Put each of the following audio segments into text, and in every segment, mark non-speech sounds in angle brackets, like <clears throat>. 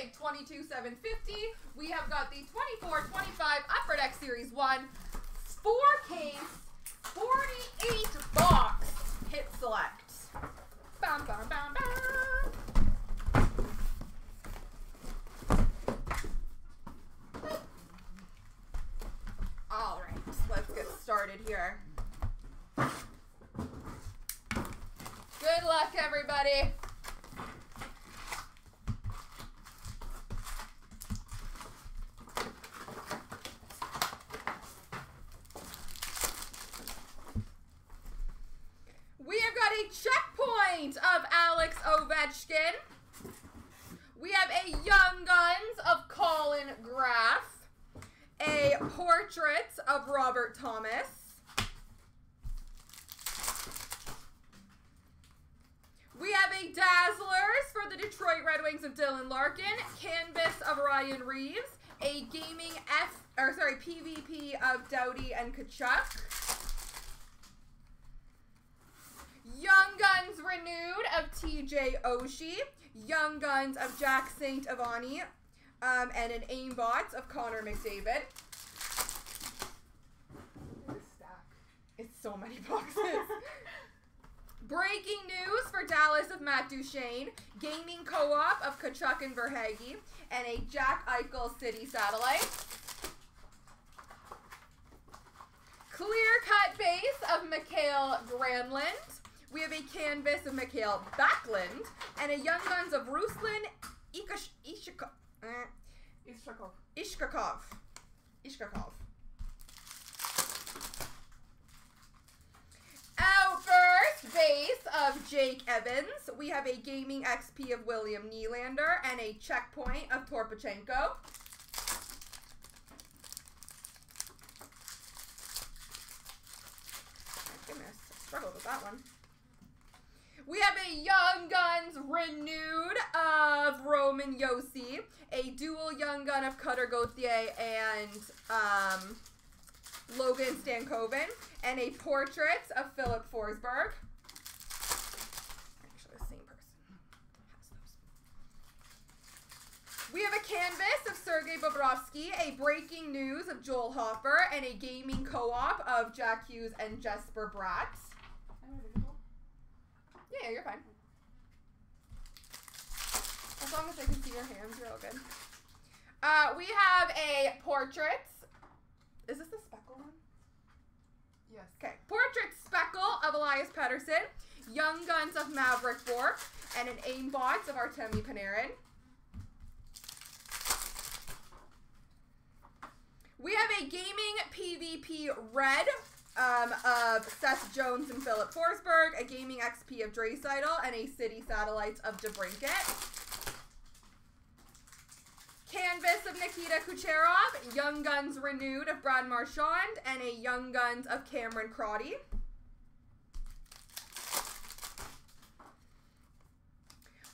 break 22 750. We have got the 24 25 Upper Deck Series 1 four case 48 box hit select. Bam, bam, bam, bam. All right, let's get started here. Good luck, everybody. We have got a checkpoint of Alex We have a Young Guns of Collin Graf. A portrait of Robert Thomas. We have a Dazzlers for the Detroit Red Wings of Dylan Larkin. Canvas of Ryan Reaves. A Gaming F, or sorry, PvP of Doughty and Tkachuk. Young Guns Renewed of TJ Oshie. Young Guns of Jack St. Ivany. Um, and an aimbot of Connor McDavid. It's so many <laughs> boxes. <laughs> Breaking news for Dallas of Matt Duchene. Gaming co-op of Tkachuk and Verhaeghe. And a Jack Eichel City satellite. Clear cut base of Mikael Granlund. We have a canvas of Mikael Backlund. And a Young Guns of Ruslan Ikash, Ishikov. Uh, Ishakov. Ishkakov. Ishkakov. Outburst base of Jake Evans. We have a Gaming XP of William Nylander and a checkpoint of Torpachenko. My goodness, I struggled with that one. We have a Young Guns renewed of Roman Josi, a dual Young Gun of Cutter Gauthier and um, Logan Stankoven, and a portrait of Filip Forsberg. Actually, the same person. We have a canvas of Sergei Bobrovsky, a breaking news of Joel Hofer, and a gaming co-op of Jack Hughes and Jesper Bratt. Am I ready to go? Yeah, you're fine. As long as I can see your hands, you're all good. Uh, we have a portrait. Is this the speckle one? Yes. Okay. Portrait speckle of Elias Pettersson. Young Guns of Maverik Bourque. And an aimbot of Artemi Panarin. We have a gaming PvP red um, of Seth Jones and Filip Forsberg, a gaming XP of Draisaitl, and a City Satellites of DeBrincat. Canvas of Nikita Kucherov, Young Guns Renewed of Brad Marchand, and a Young Guns of Cameron Crotty.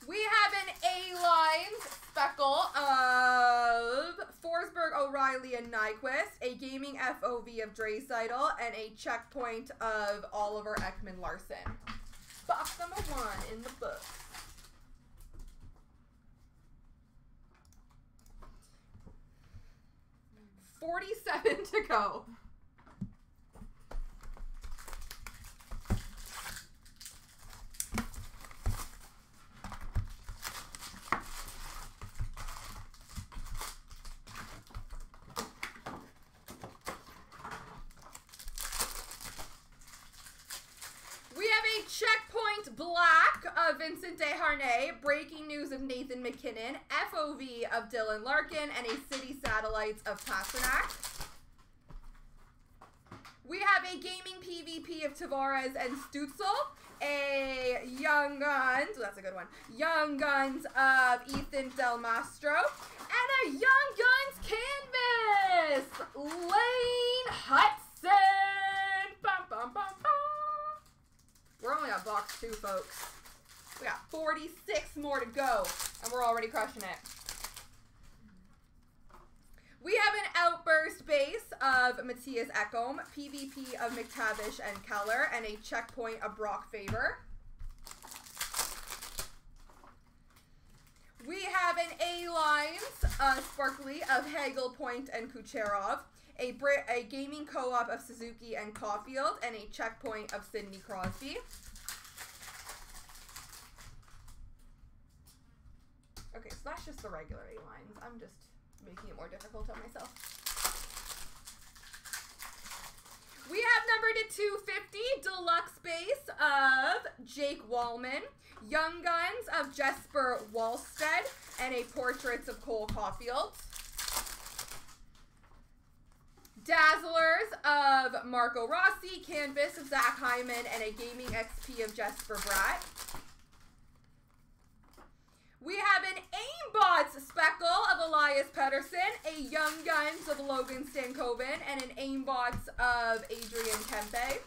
We have an A-line speckle of Forsberg, O'Reilly, and Nyquist, a gaming FOV of Draisaitl, and a checkpoint of Oliver Ekman Larsson. Box number one in the book. Forty-seven to go. We have a checkpoint black of Vincent Desharnais, of Nathan MacKinnon, FOV of Dylan Larkin, and a City Satellites of Pastrnak. We have a gaming PvP of Tavares and Stützle, a Young Guns, oh, that's a good one, Young Guns of Ethan Del Mastro, and a Young Guns canvas, Lane Hutson. Bum, bum, bum. We're only on box two, folks. We got 46 more to go, and we're already crushing it. We have an outburst base of Mattias Ekholm, PvP of McTavish and Keller, and a checkpoint of Brock Faber. We have an A-Lines, uh, sparkly of Hagel, Point, and Kucherov, a, a gaming co-op of Suzuki and Caufield, and a checkpoint of Sidney Crosby. Okay, so that's just the regular A lines. I'm just making it more difficult on myself. We have number to 250 deluxe base of Jake Walman, Young Guns of Jesper Wallstedt, and a portraits of Cole Caufield. Dazzlers of Marco Rossi, canvas of Zach Hyman, and a gaming XP of Jesper Bratt. We have an Aimbots Speckle of Elias Pettersson, a Young Guns of Logan Stankoven, and an Aimbots of Adrian Kempe.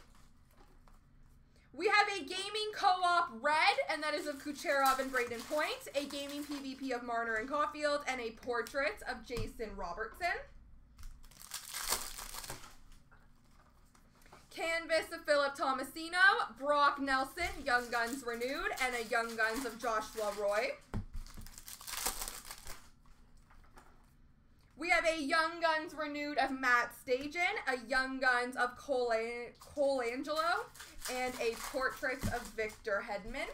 We have a Gaming Co-op Red, and that is of Kucherov and Brayden Point, a Gaming PvP of Marner and Caufield, and a Portrait of Jason Robertson. Canvas of Philip Tomasino, Brock Nelson, Young Guns Renewed, and a Young Guns of Joshua Roy. We have a Young Guns Renewed of Matt Stajan, a Young Guns of Cole, Cole Angelo, and a Portrait of Victor Hedman.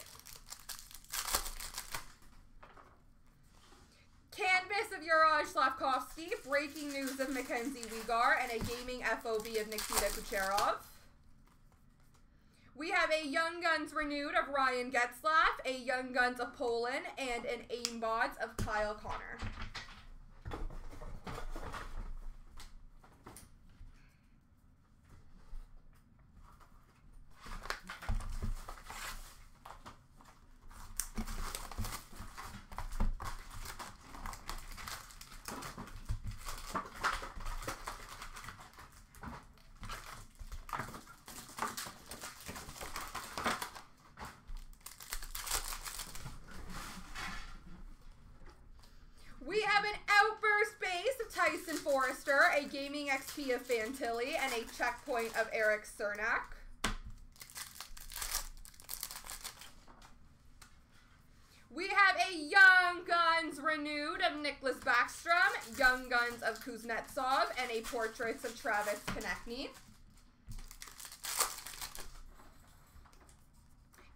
Canvas of Juraj Slafkovsky, Breaking News of MacKenzie Weegar, and a Gaming FOB of Nikita Kucherov. We have a Young Guns Renewed of Ryan Getzlaf, a Young Guns of Poland, and an Aimbots of Kyle Connor. We have an outburst base of Tyson Foerster, a of Fantilli, and a checkpoint of Erik Cernak. We have a Young Guns renewed of Nicklas Backstrom, Young Guns of Kuznetsov, and a portraits of Travis Konecny.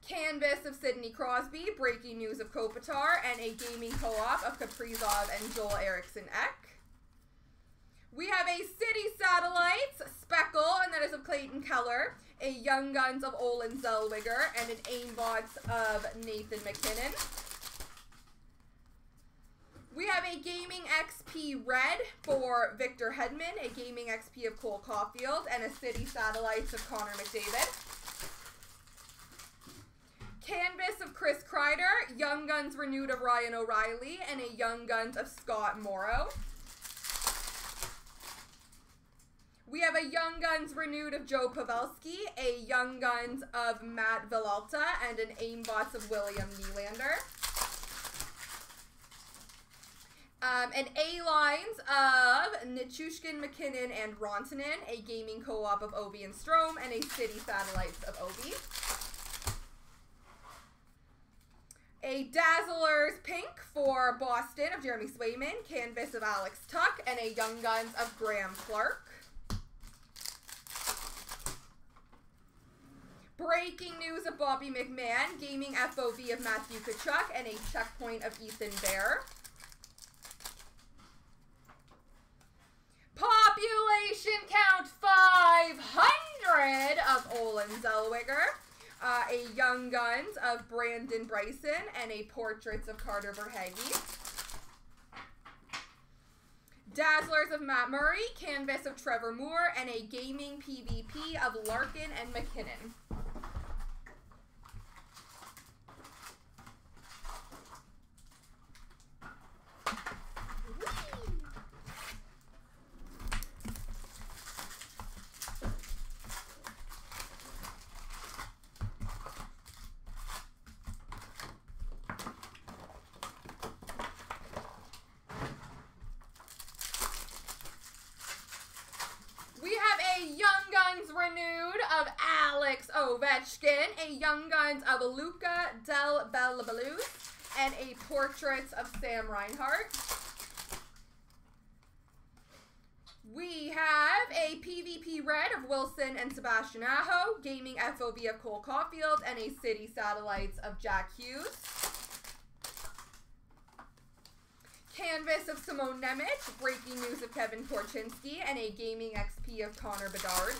Canvas of Sidney Crosby, Breaking News of Kopitar, and a gaming co-op of Kaprizov and Joel Eriksson Ek. We have a City Satellites Speckle, and that is of Clayton Keller, a Young Guns of Olen Zellweger, and an Aimbots of Nathan MacKinnon. We have a Gaming XP Red for Victor Hedman, a Gaming XP of Cole Caufield, and a City Satellites of Connor McDavid. Canvas of Chris Kreider, Young Guns Renewed of Ryan O'Reilly, and a Young Guns of Scott Morrow. We have a Young Guns Renewed of Joe Pavelski, a Young Guns of Matt Villalta, and an Aimbots of William Nylander. Um, and A lines of Nichushkin, MacKinnon, and Rantanen, a gaming co-op of Ovi and Strome, and a City Satellites of Ovi. A Dazzlers Pink for Boston of Jeremy Swayman, canvas of Alex Tuch, and a Young Guns of Graham Clark. Breaking news of Bobby McMahon, gaming FOV of Matthew Tkachuk, and a checkpoint of Ethan Bear. Population count 500 of Olen Zellweger. Uh, a Young Guns of Brandon Bryson and a Portraits of Carter Verhaeghe. Dazzlers of Matt Murray, Canvas of Trevor Moore, and a Gaming PvP of Larkin and MacKinnon. We have a Young Guns renewed of Alex Ovechkin, a Young Luca Del Bel Belluz, and a portrait of Sam Reinhart. We have a PvP red of Wilson and Sebastian Aho, gaming FOB of Cole Caufield, and a City Satellites of Jack Hughes. Canvas of Simone Nemec, breaking news of Kevin Korchinski, and a gaming XP of Connor Bedard.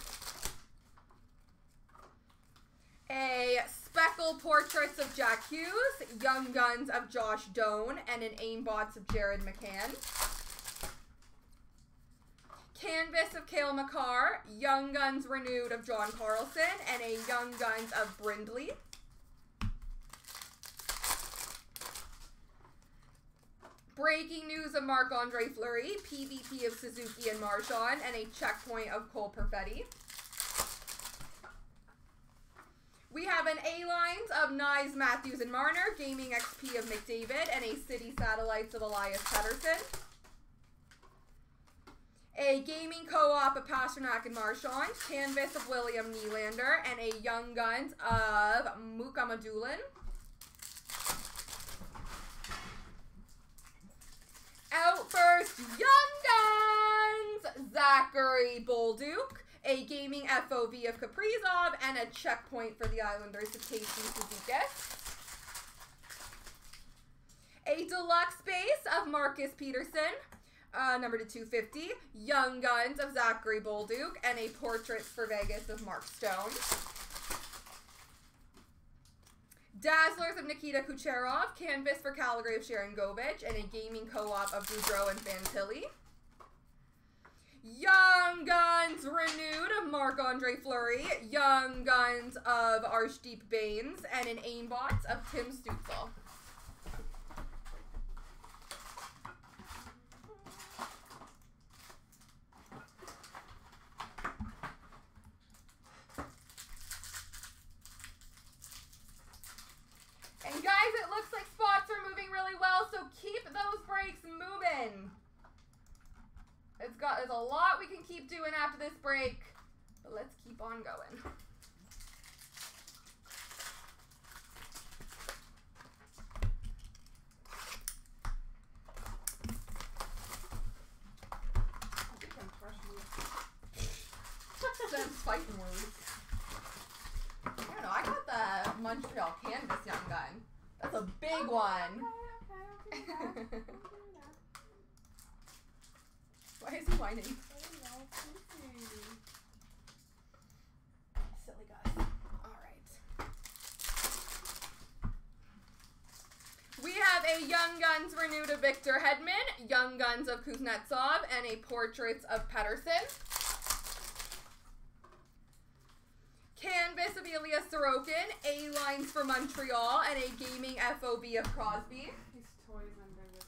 A Speckle Portraits of Jack Hughes, Young Guns of Josh Doan, and an Aimbots of Jared McCann. Canvas of Cale Makar, Young Guns Renewed of John Carlson, and a Young Guns of Brindley. Breaking news of Marc Andre Fleury, PvP of Suzuki and Marchand, and a checkpoint of Cole Perfetti. We have an A lines of Knies, Matthews, and Marner, Gaming XP of McDavid, and a City Satellites of Elias Pettersson. A Gaming Co-op of Pastrnak and Marchand, Canvas of William Nylander, and a Young Guns of Mukhamadullin. Outburst Young Guns, Zachary Bolduc, a gaming FOV of Kaprizov, and a checkpoint for the Islanders of Casey Suzuki. A deluxe base of Marcus Pettersson, uh, number to 250. Young Guns of Zachary Bolduc, and a portrait for Vegas of Mark Stone. Dazzlers of Nikita Kucherov, Canvas for Calgary of Sharangovich, and a gaming co-op of Boudreaux and Fantilli. Young Guns Renewed of Marc-Andre Fleury, Young Guns of Arshdeep Bains, and an Aimbot of Tim Stützle. And guys, it looks like spots are moving really well, so keep those breaks moving. Got there's a lot we can keep doing after this break, but let's keep on going. I think I'm crushing you. Them fighting words. I don't know. I got the Montreal Canvas Young Gun. That's a big one. <laughs> Okay, okay, okay. do that. <laughs> Why is he whining? Silly guy. Alright. We have a Young Guns renewed of Victor Hedman, Young Guns of Kuznetsov, and a Portraits of Pettersson. Canvas of Ilya Sorokin, A lines for Montreal, and a Gaming FOB of Crosby. His toys under this.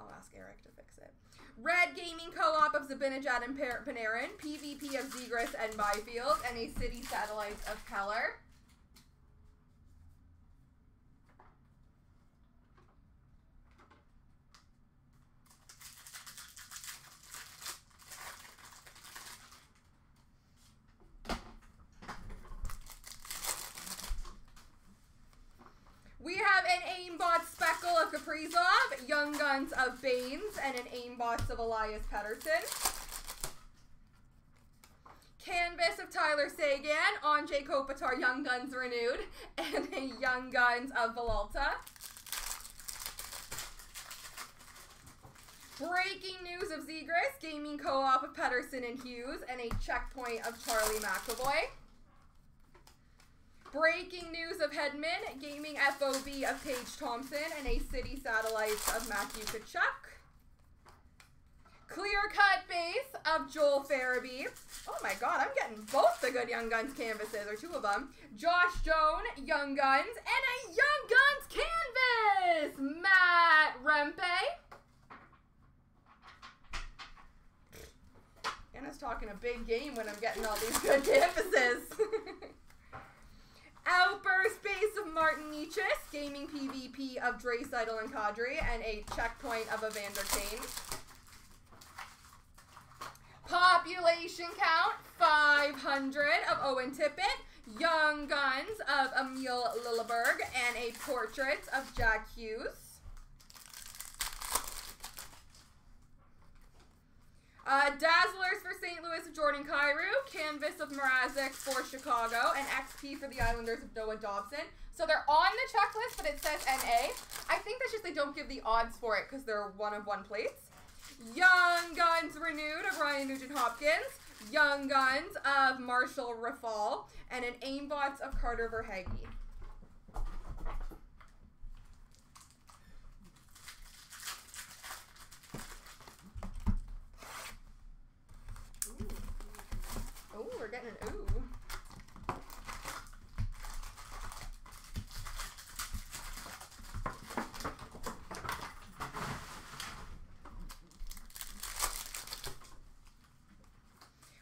I'll ask Eric to fix it. Red Gaming Co-op of Zibanejad and Panarin, PvP of Zegras and Byfield, and a City Satellites of Keller. We have an aimbot of Kaprizov, Young Guns of Bains, and an aimbot of Elias Pettersson. Canvas of Tyler Seguin, Anze Kopitar, Young Guns Renewed, and a Young Guns of Villalta. Breaking news of Zegras, Gaming Co-op of Pettersson and Hughes, and a checkpoint of Charlie McAvoy. Breaking news of Hedman, gaming FOB of Tage Thompson, and a City Satellites of Matthew Tkachuk. Clear cut base of Joel Farabee. Oh my god, I'm getting both the good Young Guns canvases, or two of them. Josh Doan, Young Guns, and a Young Guns canvas! Matt Rempe. Anna's talking a big game when I'm getting all these good canvases. <laughs> Outburst base of Martin Necas, gaming PvP of Draisaitl and Kadri, and a checkpoint of Evander Kane. Population count 500 of Owen Tippett, Young Guns of Emil Lilleberg, and a portrait of Jack Hughes. Uh, Dazzlers for St. Louis of Jordan Kyrou, Canvas of Mrazek for Chicago, and XP for the Islanders of Noah Dobson. So they're on the checklist, but it says NA. I think that's just they don't give the odds for it because they're one of one plates. Young Guns renewed of Ryan Nugent Hopkins, Young Guns of Marshall Rafal, and an aimbots of Carter Verhaeghe. Ooh. Oh, we're getting an ooh.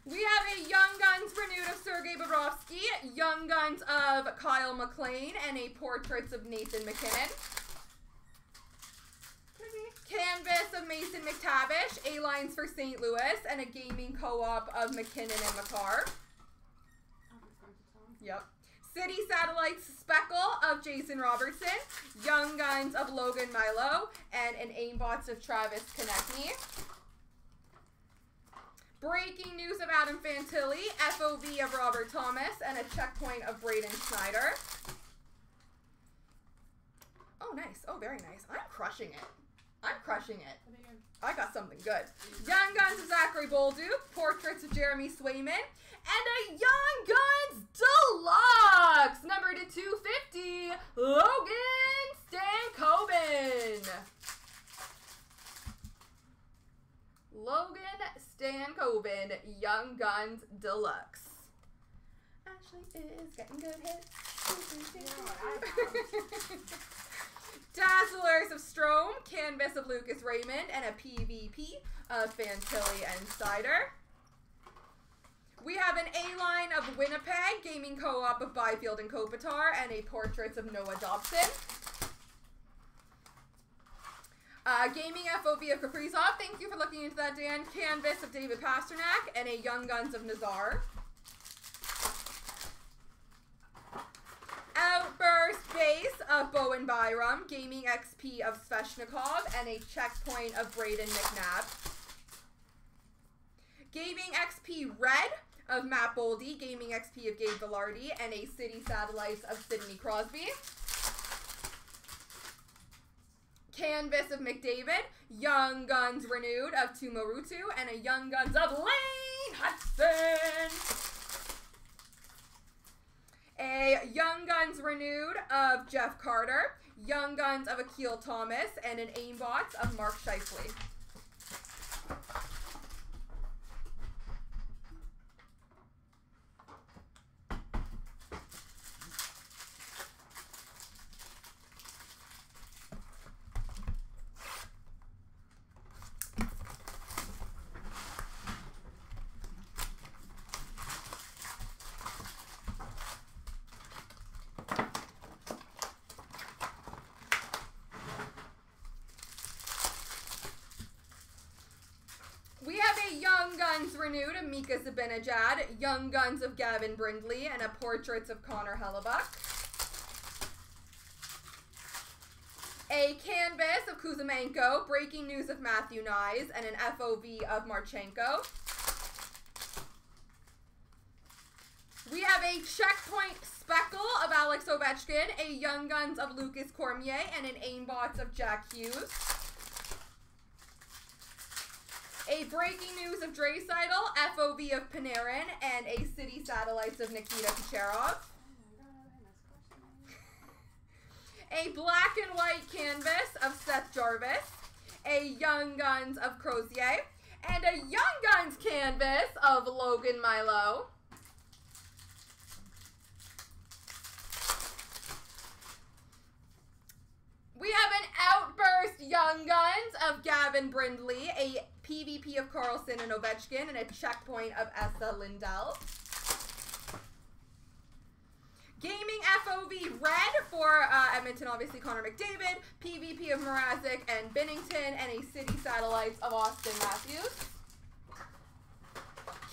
We have a Young Guns renewed of Sergei Bobrovsky, Young Guns of Kyle McLean, and a Portraits of Nathan MacKinnon. Canvas of Mason McTavish, A lines for St. Louis, and a gaming co-op of MacKinnon and Makar. Yep. City Satellites Speckle of Jason Robertson, Young Guns of Logan Mailloux, and an Aimbots of Travis Konecny. Breaking news of Adam Fantilli, FOV of Robert Thomas, and a checkpoint of Braden Schneider. Oh, nice. Oh, very nice. I'm crushing it. I'm crushing it. What are you I got something good. Young Guns of Zachary Bolduc, Portraits of Jeremy Swayman, and a Young Guns Deluxe, number to 250, Logan Stankoven. Logan Stankoven, Young Guns Deluxe. Ashley is getting good hits. You know Dazzlers of Strome, Canvas of Lucas Raymond, and a PvP of Fantilli and Seider. We have an A line of Winnipeg, Gaming Co-op of Byfield and Kopitar, and a Portraits of Noah Dobson. Uh, Gaming FOV of Kaprizov, thank you for looking into that, Dan. Canvas of David Pastrnak, and a Young Guns of Nazar. Outburst Base of Bowen Byram, Gaming XP of Svechnikov, and a checkpoint of Brayden McNabb. Gaming XP Red of Matt Boldy, Gaming XP of Gabe Vilardi, and a City Satellites of Sidney Crosby. Canvas of McDavid, Young Guns Renewed of Tumorutu, and a Young Guns of Lane Hutson. A Young Guns Renewed of Jeff Carter, Young Guns of Akil Thomas, and an Aimbots of Mark Scheifele. We have a Young Guns renewed of Zibanejad, Young Guns of Gavin Brindley, and a Portraits of Connor Hellebuyck. A canvas of Kuzmenko, breaking news of Matthew Knies, and an FOV of Marchenko. We have a checkpoint speckle of Alex Ovechkin, a Young Guns of Lucas Cormier, and an Aimbots of Jack Hughes. A breaking news of Draisaitl, FOV of Panarin, and a City Satellites of Nikita Kucherov. <laughs> A black and white canvas of Seth Jarvis, a Young Guns of Crozier, and a Young Guns canvas of Logan Mailloux. We have an Outburst Young Guns of Gavin Brindley, a PvP of Carlson and Ovechkin, and a checkpoint of Esa Lindell. Gaming FOV Red for uh, Edmonton, obviously Connor McDavid, PvP of Mrazek and Binnington, and a City Satellites of Auston Matthews.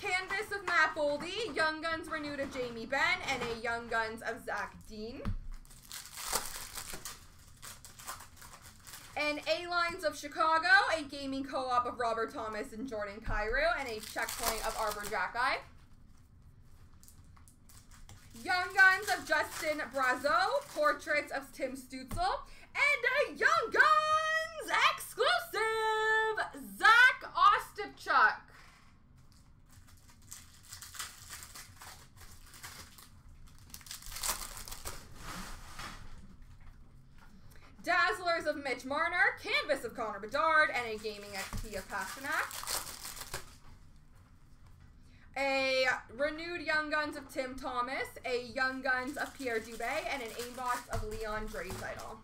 Canvas of Matt Boldy, Young Guns renewed of Jamie Benn, and a Young Guns of Zach Dean. An A-Lines of Chicago, a gaming co-op of Robert Thomas and Jordan Kyrou, and a checkpoint of Arber Xhekaj. Young Guns of Justin Brazeau, portraits of Tim Stützle, and a Young Guns exclusive, Zach Ostapchuk. Dazzlers of Mitch Marner, Canvas of Connor Bedard, and a Gaming XP of Pastrnak. A renewed Young Guns of Tim Thomas, a Young Guns of Pierre Dubé, and an aimbot of Leon Draisaitl.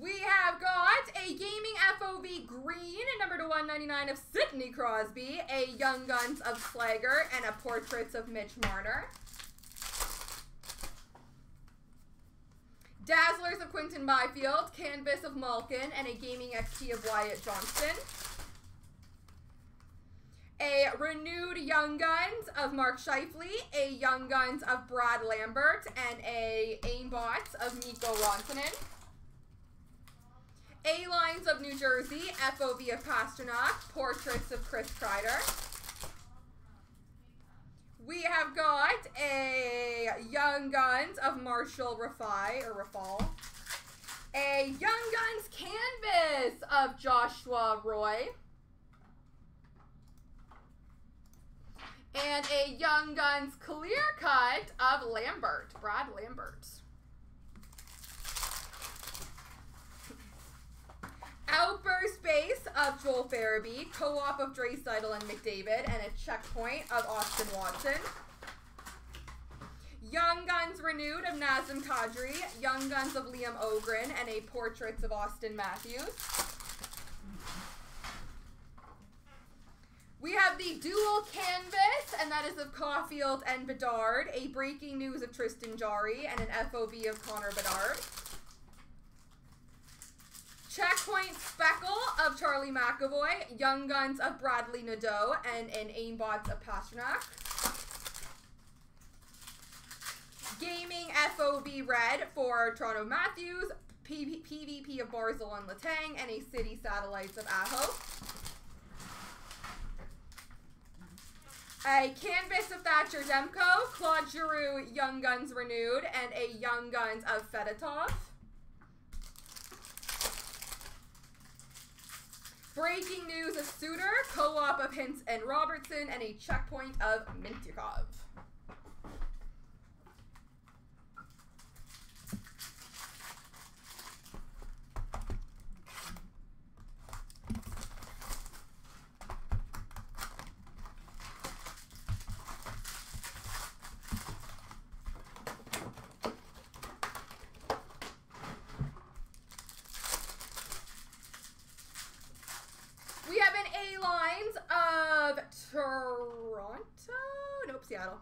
We have got a Gaming FOV Green, number to 199 of Sidney Crosby, a Young Guns of Slager, and a Portraits of Mitch Marner. Dazzlers of Quinton Byfield, Canvas of Malkin, and a Gaming XP of Wyatt Johnston. A renewed Young Guns of Mark Scheifele, a Young Guns of Brad Lambert, and a aimbot of Nico Ronsonen. A Lines of New Jersey, FOV of Pastrnak, Portraits of Chris Kreider. We have got a Young Guns of Marshall Rafai, or Rafal. A Young Guns canvas of Joshua Roy. And a Young Guns clear cut of Lambert, Brad Lambert. Outburst base of Joel Farabee, co-op of Draisaitl and McDavid, and a checkpoint of Austin Watson. Young Guns renewed of Nazem Kadri, Young Guns of Liam Ohgren, and a portraits of Auston Matthews. We have the dual canvas, and that is of Caufield and Bedard, a breaking news of Tristan Jarry, and an FOV of Connor Bedard. Checkpoint Speckle of Charlie McAvoy, Young Guns of Bradley Nadeau, and an Aimbot of Pastrnak. Gaming FOV Red for Toronto Matthews, PV PvP of Barzal and Latang, and a City Satellites of Aho. A canvas of Thatcher Demko, Claude Giroux, Young Guns Renewed, and a Young Guns of Fedotov. Breaking news a suitor, co-op of Hintz and Robertson, and a checkpoint of Mintyukov. We have an A lines of Toronto. Nope, Seattle.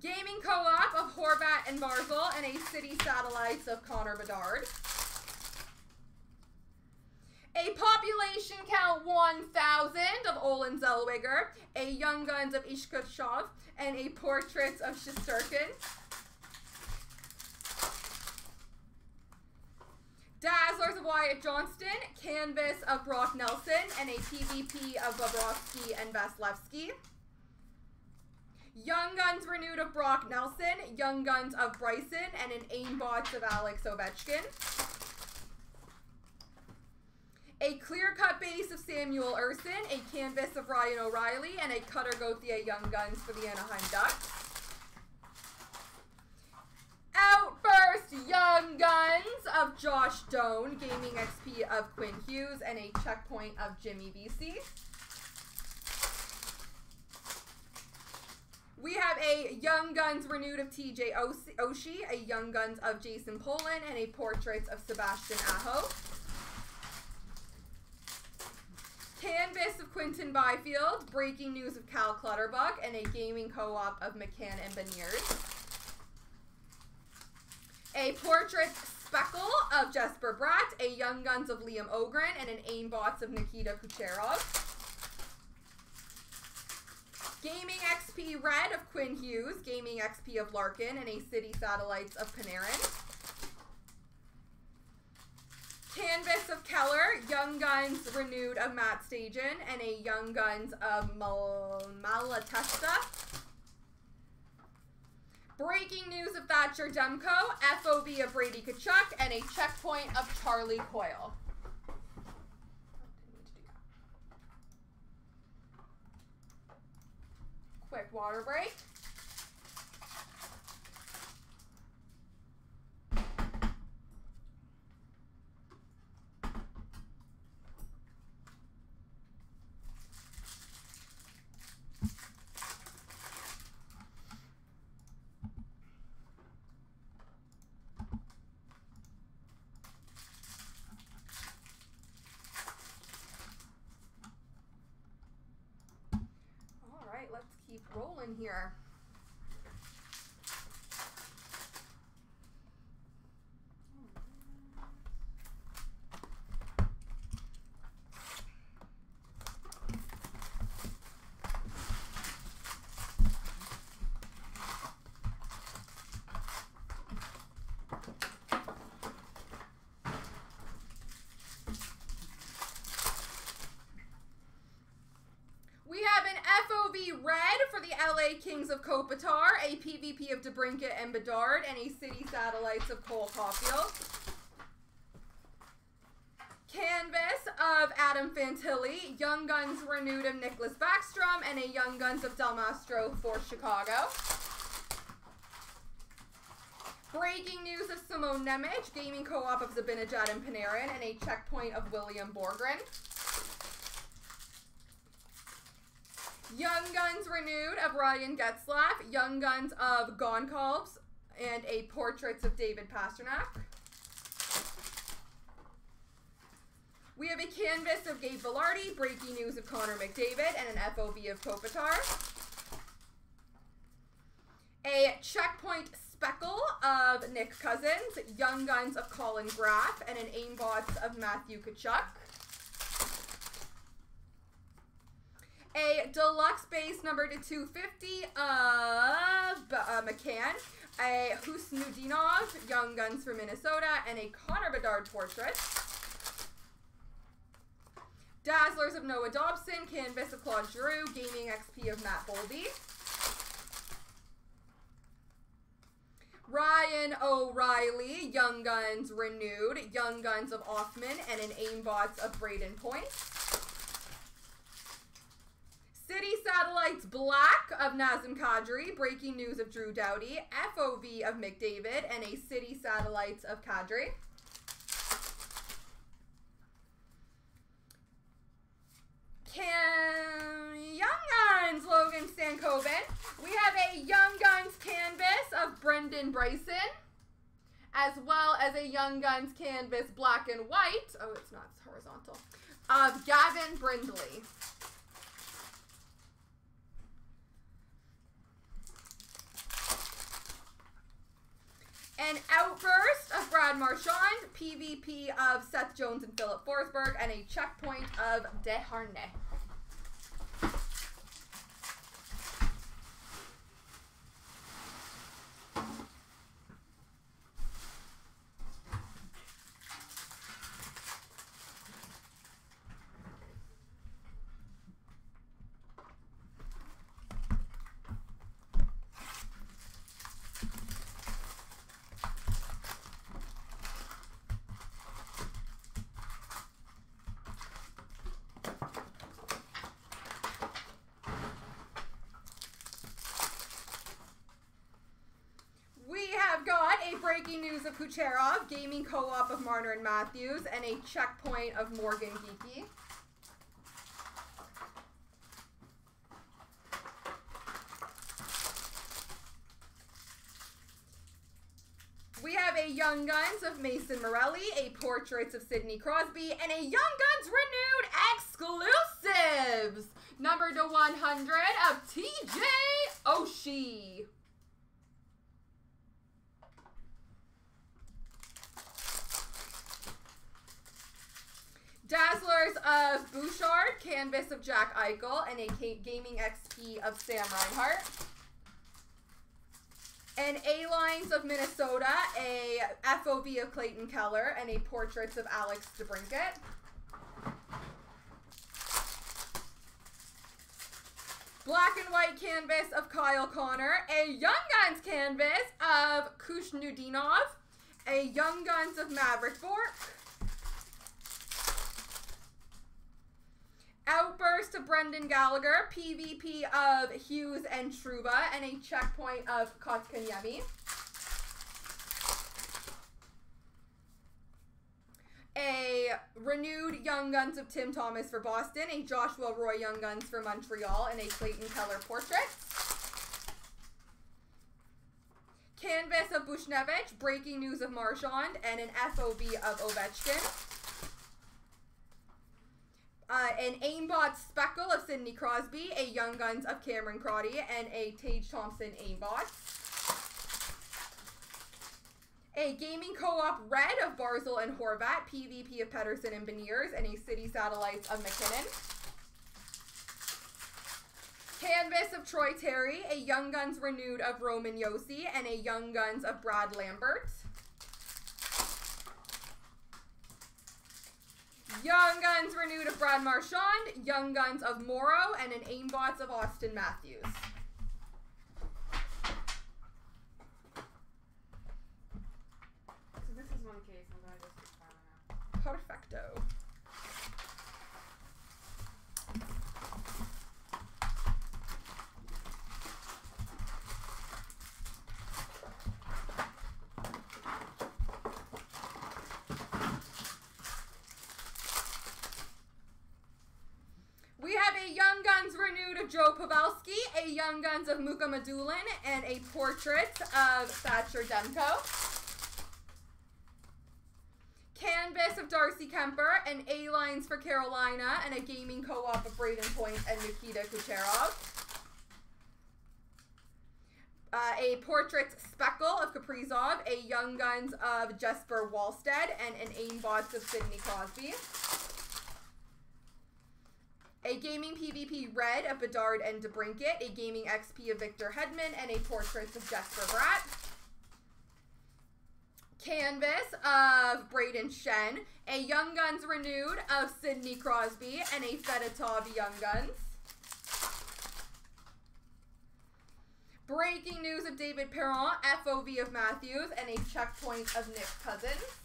Gaming co-op of Horvat and Barzal, and a City Of Connor Bedard. A population count 1,000 of Olen Zellweger, a Young Guns of Ishkutshov, and a Portraits of Shesterkin. Dazzlers of Wyatt Johnston, Canvas of Brock Nelson, and a PvP of Bobrovsky and Vasilevskiy. Young Guns renewed of Brock Nelson, Young Guns of Bryson, and an aimbot of Alex Ovechkin. A clear cut base of Samuel Urson, a canvas of Ryan O'Reilly, and a Cutter Gauthier Young Guns for the Anaheim Ducks. Out first, Young Guns of Josh Doan, Gaming XP of Quinn Hughes, and a checkpoint of Jimmy Vesey. We have a Young Guns renewed of TJ Oshie, a Young Guns of Jason Poland, and a Portraits of Sebastian Aho. Canvas of Quinton Byfield, Breaking News of Cal Clutterbuck, and a Gaming Co-op of McCann and Beniers. A Portrait Speckle of Jesper Bratt, a Young Guns of Liam Ohgren, and an Aimbots of Nikita Kucherov. Gaming XP Red of Quinn Hughes, Gaming XP of Larkin, and a City Satellites of Panarin. Canvas of Keller, Young Guns renewed of Matt Stajan, and a Young Guns of Mal Malatesta. Breaking news of Thatcher Demko, FOB of Brady Tkachuk, and a checkpoint of Charlie Coyle. Quick water break. All right, let's keep rolling here. We have FOB red for the LA Kings of Kopitar, a PvP of DeBrincat and Bedard, and a City Satellites of Cole Caufield. Canvas of Adam Fantilli, Young Guns renewed of Nicklas Backstrom, and a Young Guns of Dalmastro for Chicago. Breaking news of Simone Nemec, Gaming Co-op of Zibanejad and Panarin, and a checkpoint of William Borgen. Young Guns renewed of Ryan Getzlaf, Young Guns of Goncalves, and a Portraits of David Pastrnak. We have a canvas of Gabe Vilardi, breaking news of Connor McDavid, and an FOB of Kopitar. A checkpoint speckle of Nick Cousins, Young Guns of Collin Graf, and an aimbots of Matthew Tkachuk. A deluxe base number to 250 of uh, McCann, a Khusnutdinov, Young Guns for Minnesota, and a Connor Bedard portrait. Dazzlers of Noah Dobson, Canvas of Claude Giroux, Gaming XP of Matt Boldy. Ryan O'Reilly, Young Guns renewed, Young Guns of Offman, and an Aimbots of Brayden Point. City Satellites Black of Nazem Kadri, Breaking News of Drew Doughty, FOV of McDavid, and a City Satellites of Kadri. Can Young Guns Logan Stankoven. We have a Young Guns canvas of Brendan Bryson, as well as a Young Guns canvas black and white. Oh, it's not it's horizontal. Of Gavin Brindley. An outburst of Brad Marchand, PvP of Seth Jones and Philip Forsberg, and a checkpoint of Desharnais. gaming co-op of Marner and Matthews, and a checkpoint of Morgan Geekie. We have a Young Guns of Mason Morelli, a Portraits of Sidney Crosby, and a Young Guns Renewed Exclusives! Number to 100 of TJ Oshie. Dazzlers of Bouchard, Canvas of Jack Eichel, and a Gaming XP of Sam Reinhart. And A Lines of Minnesota, a FOV of Clayton Keller, and a Portraits of Alex DeBrincat. Black and white canvas of Kyle Connor, a Young Guns canvas of Kushnudinov, a Young Guns of Maverik Bourque, Outburst of Brendan Gallagher, PvP of Hughes and Trouba, and a checkpoint of Kotkaniemi. A renewed Young Guns of Tim Thomas for Boston, a Joshua Roy Young Guns for Montreal, and a Clayton Keller portrait. Canvas of Buchnevich, breaking news of Marchand, and an FOB of Ovechkin. Uh, an aimbot speckle of Sidney Crosby, a Young Guns of Cameron Crotty, and a Tage Thompson aimbot. A gaming co-op red of Barzal and Horvat, PvP of Pedersen and Beniers, and a City Satellites of MacKinnon. Canvas of Troy Terry, a Young Guns renewed of Roman Josi, and a Young Guns of Brad Lambert. Young Guns renewed of Brad Marchand, Young Guns of Morrow, and an aimbots of Auston Matthews. So this is one case. I'm gonna just keep filing out. Perfecto. We have a Young Guns renewed of Joe Pavelski, a Young Guns of Mukhamadullin, and a portrait of Thatcher Demko. Canvas of Darcy Kuemper, and A lines for Carolina, and a gaming co-op of Brayden Point and Nikita Kucherov. Uh, a portrait speckle of Kaprizov, a Young Guns of Jesper Wallstedt, and an aimbots of Sidney Crosby. A gaming PvP red of Bedard and DeBrincat, a gaming XP of Victor Hedman, and a portrait of Jesper Bratt. Canvas of Brayden Schenn, a Young Guns renewed of Sidney Crosby, and a Fedotov Young Guns. Breaking news of David Perron, FOV of Matthews, and a checkpoint of Nick Cousins.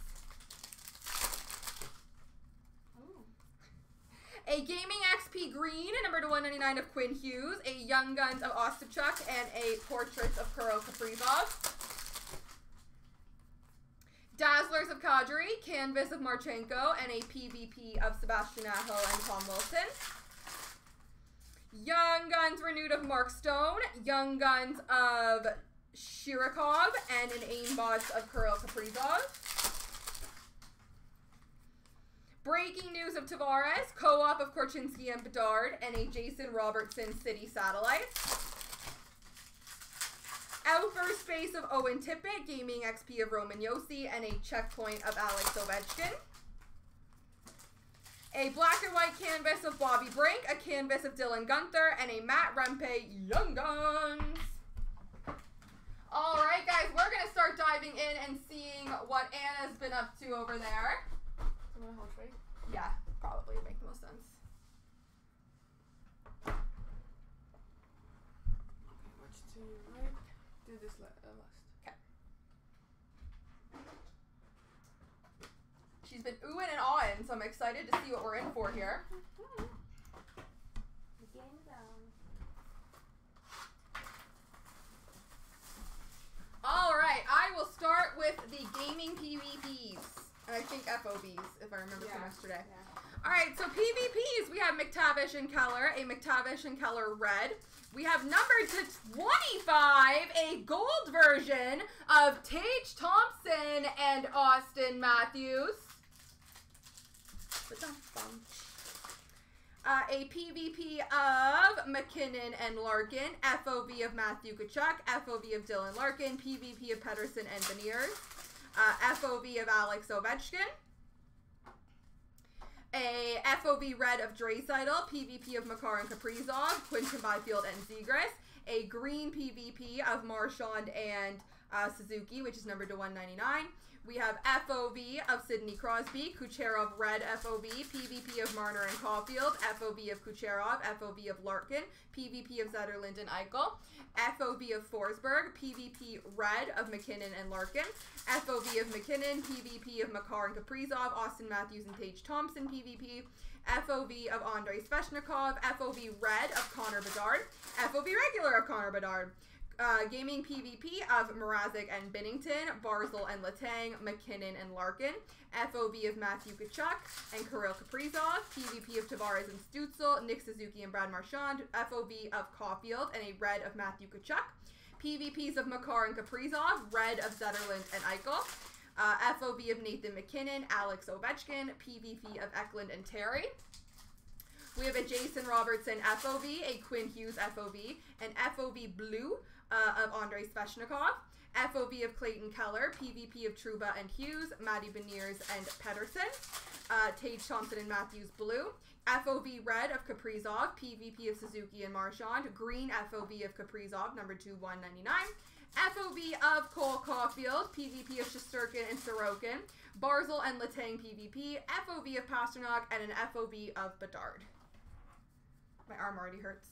A Gaming XP Green, a number to 199 of Quinn Hughes, a Young Guns of Ostapchuk, and a Portraits of Kirill Kaprizov. Dazzlers of Kadri, Canvas of Marchenko, and a PvP of Sebastian Aho and Tom Wilson. Young Guns renewed of Mark Stone, Young Guns of Chibrikov, and an aimbots of Kirill Kaprizov. Breaking news of Tavares, co-op of Korchinski and Bedard, and a Jason Robertson City Satellites. Outburst space of Owen Tippett, Gaming XP of Roman Josi, and a checkpoint of Alex Ovechkin. A black and white canvas of Bobby Brink, a canvas of Dylan Guenther, and a Matt Rempe Young Guns. All right, guys, we're gonna start diving in and seeing what Anna's been up to over there. Gonna hold straight. Yeah, probably would make the most sense. Okay, watch to your right. Do this la- uh, last. Okay. She's been oohing and awing, so I'm excited to see what we're in for here. All right, I will start with the gaming PvPs. And I think FOBs, if I remember from yesterday. Yeah. All right, so PvPs, we have McTavish and Keller, a McTavish and Keller red. We have numbered to 25, a gold version of Tage Thompson and Auston Matthews. Uh, a PvP of MacKinnon and Larkin, FOV of Matthew Tkachuk, FOV of Dylan Larkin, PvP of Pedersen and Beniers, uh, FOV of Alex Ovechkin, a FOV red of Draisaitl, PvP of Makar and Kaprizov, Quinton Byfield and Zegras, a green PvP of Marchand and uh, Suzuki, which is numbered to 199. We have FOV of Sidney Crosby, Kucherov red FOV, PvP of Marner and Caufield, FOV of Kucherov, FOV of Larkin, PvP of Zetterlund and Eichel, FOV of Forsberg, PvP red of MacKinnon and Larkin, FOV of MacKinnon, PvP of Makar and Kaprizov, Auston Matthews and Tage Thompson, PvP, FOV of Andrei Svechnikov, FOV red of Connor Bedard, FOV regular of Connor Bedard, uh, gaming PvP of Mrazek and Binnington, Barzal and Letang, MacKinnon and Larkin, FOV of Matthew Tkachuk and Kirill Kaprizov, PvP of Tavares and Stützle, Nick Suzuki and Brad Marchand, FOV of Caufield and a red of Matthew Tkachuk, PvPs of Makar and Kaprizov, red of Zetterlund and Eichel, uh, FOV of Nathan MacKinnon, Alex Ovechkin, PvP of Eklund and Terry. We have a Jason Robertson FOV, a Quinn Hughes FOV, an FOV blue uh, of Andrei Svechnikov, FOV of Clayton Keller, PvP of Trouba and Hughes, Matty Beniers and Pedersen, uh, Tage Thompson and Matthews blue, FOV red of Kaprizov, PvP of Suzuki and Marchand, green FOV of Kaprizov, number 2, 199, FOV of Cole Caufield, PvP of Shesterkin and Sorokin, Barzal and Letang PvP, FOV of Pastrnak, and an FOV of Bedard. My arm already hurts.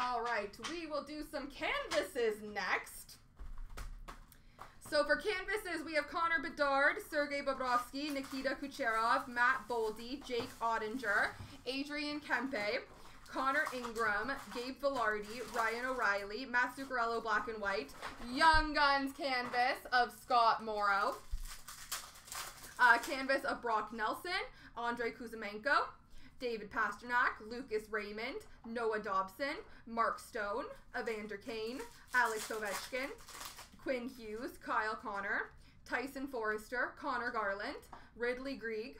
All right, we will do some canvases next. So for canvases, we have Connor Bedard, Sergei Bobrovsky, Nikita Kucherov, Matt Boldy, Jake Oettinger, Adrian Kempe, Connor Ingram, Gabe Vilardi, Ryan O'Reilly, Matt Zuccarello, Black and White, Young Guns canvas of Scott Morrow, uh, canvas of Brock Nelson, Andre Kuzmenko, David Pastrnak, Lucas Raymond, Noah Dobson, Mark Stone, Evander Kane, Alex Ovechkin, Quinn Hughes, Kyle Connor, Tyson Foerster, Connor Garland, Ridly Greig,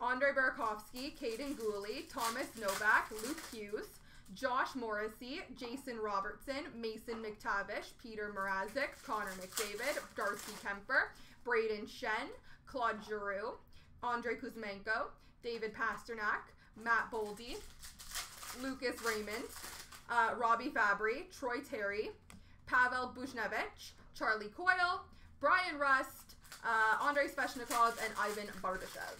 Andre Burakovsky, Caden Gooley, Thomas Novak, Luke Hughes, Josh Morrissey, Jason Robertson, Mason McTavish, Peter Mrazek, Connor McDavid, Darcy Kuemper, Brayden Schenn, Claude Giroux, Andre Kuzmenko, David Pastrnak, Matt Boldy, Lucas Raymond, uh, Robby Fabbri, Troy Terry, Pavel Buchnevich, Charlie Coyle, Bryan Rust, uh, Andrei Svechnikov, and Ivan Barbashev.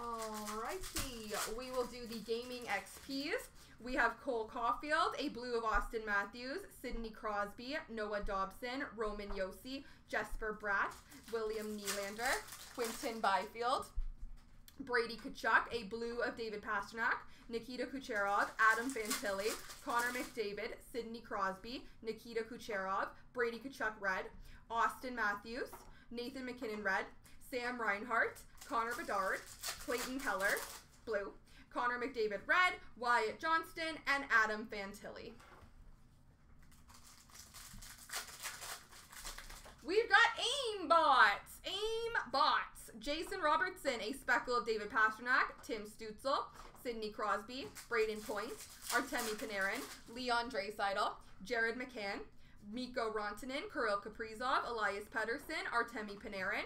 Alrighty, we will do the gaming XPs. We have Cole Caufield, a blue of Auston Matthews, Sidney Crosby, Noah Dobson, Roman Josi, Jesper Bratt, William Nylander, Quinton Byfield, Brady Tkachuk, a blue of David Pastrnak, Nikita Kucherov, Adam Fantilli, Connor McDavid, Sidney Crosby, Nikita Kucherov, Brady Tkachuk red, Auston Matthews, Nathan MacKinnon red, Sam Reinhart, Connor Bedard, Clayton Keller, blue, Connor McDavid red, Wyatt Johnston, and Adam Fantilli. We've got aimbots. Aimbots. Jason Robertson, a speckle of David Pastrnak, Tim Stützle, Sidney Crosby, Brayden Point, Artemi Panarin, Leon Draisaitl, Jared McCann, Mikko Rantanen, Kirill Kaprizov, Elias Pettersson, Artemi Panarin,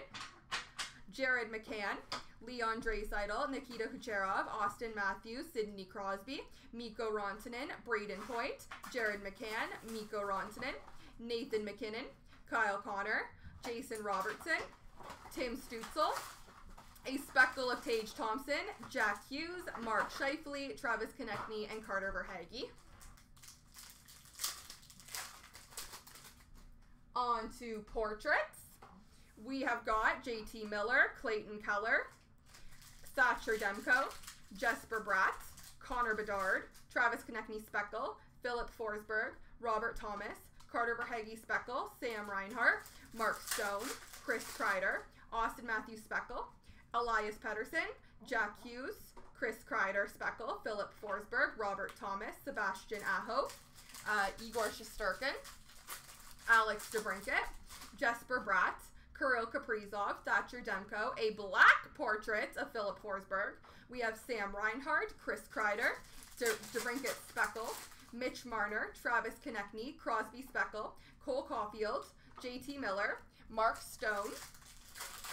Jared McCann, Leon Draisaitl, Nikita Kucherov, Auston Matthews, Sidney Crosby, Mikko Rantanen, Brayden Point, Jared McCann, Mikko Rantanen, Nathan MacKinnon, Kyle Connor, Jason Robertson, Tim Stützle, a speckle of Tage Thompson, Jack Hughes, Mark Scheifele, Travis Konecny, and Carter Verhaeghe. On to portraits. We have got JT Miller, Clayton Keller, Thatcher Demko, Jesper Bratt, Connor Bedard, Travis Konecny Speckle, Filip Forsberg, Robert Thomas, Carter Verhaeghe Speckle, Sam Reinhart, Mark Stone, Chris Kreider, Auston Matthews Speckle, Elias Pettersson, Jack Hughes, Chris Kreider Speckle, Filip Forsberg, Robert Thomas, Sebastian Aho, uh, Igor Shesterkin, Alex DeBrincat, Jesper Bratt, Kirill Kaprizov, Thatcher Demko, a black portrait of Filip Forsberg. We have Sam Reinhart, Chris Kreider, De- DeBrincat Speckle, Mitch Marner, Travis Konecny, Crosby Speckle, Cole Caufield, JT Miller, Mark Stone,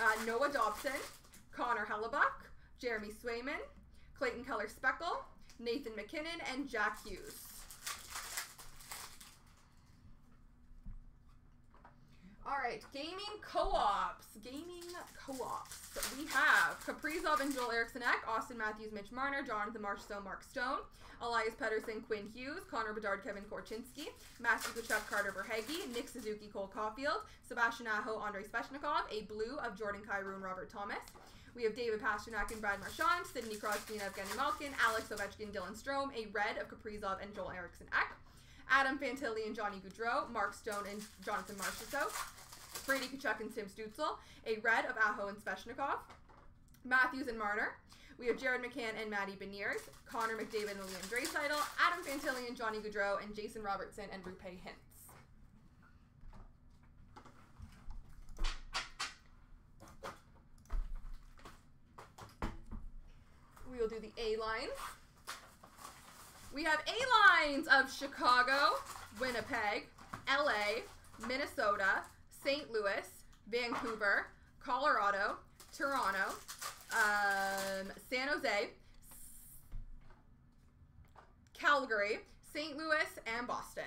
uh, Noah Dobson, Connor Hellebuyck, Jeremy Swayman, Clayton Keller Speckle, Nathan MacKinnon, and Jack Hughes. All right, gaming co-ops. Gaming co-ops. We have Kaprizov and Joel Eriksson Ek, Auston Matthews, Mitch Marner, Jonathan Marchessault, Mark Stone, Elias Pettersson, Quinn Hughes, Connor Bedard, Kevin Korchinski, Matthew Tkachuk, Carter Verhaeghe, Nick Suzuki, Cole Caufield, Sebastian Aho, Andrei Svechnikov, a blue of Jordan Kyrou and Robert Thomas. We have David Pastrnak and Brad Marchand, Sidney Crosby and Evgeny Malkin, Alex Ovechkin, Dylan Strome, a red of Kaprizov and Joel Eriksson Ek. Adam Fantilli and Johnny Gaudreau, Mark Stone and Jonathan Marchessault, Brady Tkachuk and Tim Stützle, a red of Aho and Svechnikov, Matthews and Marner. We have Jared McCann and Matty Beniers, Connor McDavid and Liam Draisaitl, Adam Fantilli and Johnny Gaudreau, and Jason Robertson and Roope Hintz. We will do the A lines. We have A lines of Chicago, Winnipeg, LA, Minnesota, St. Louis, Vancouver, Colorado, Toronto, um, San Jose, Calgary, St. Louis, and Boston.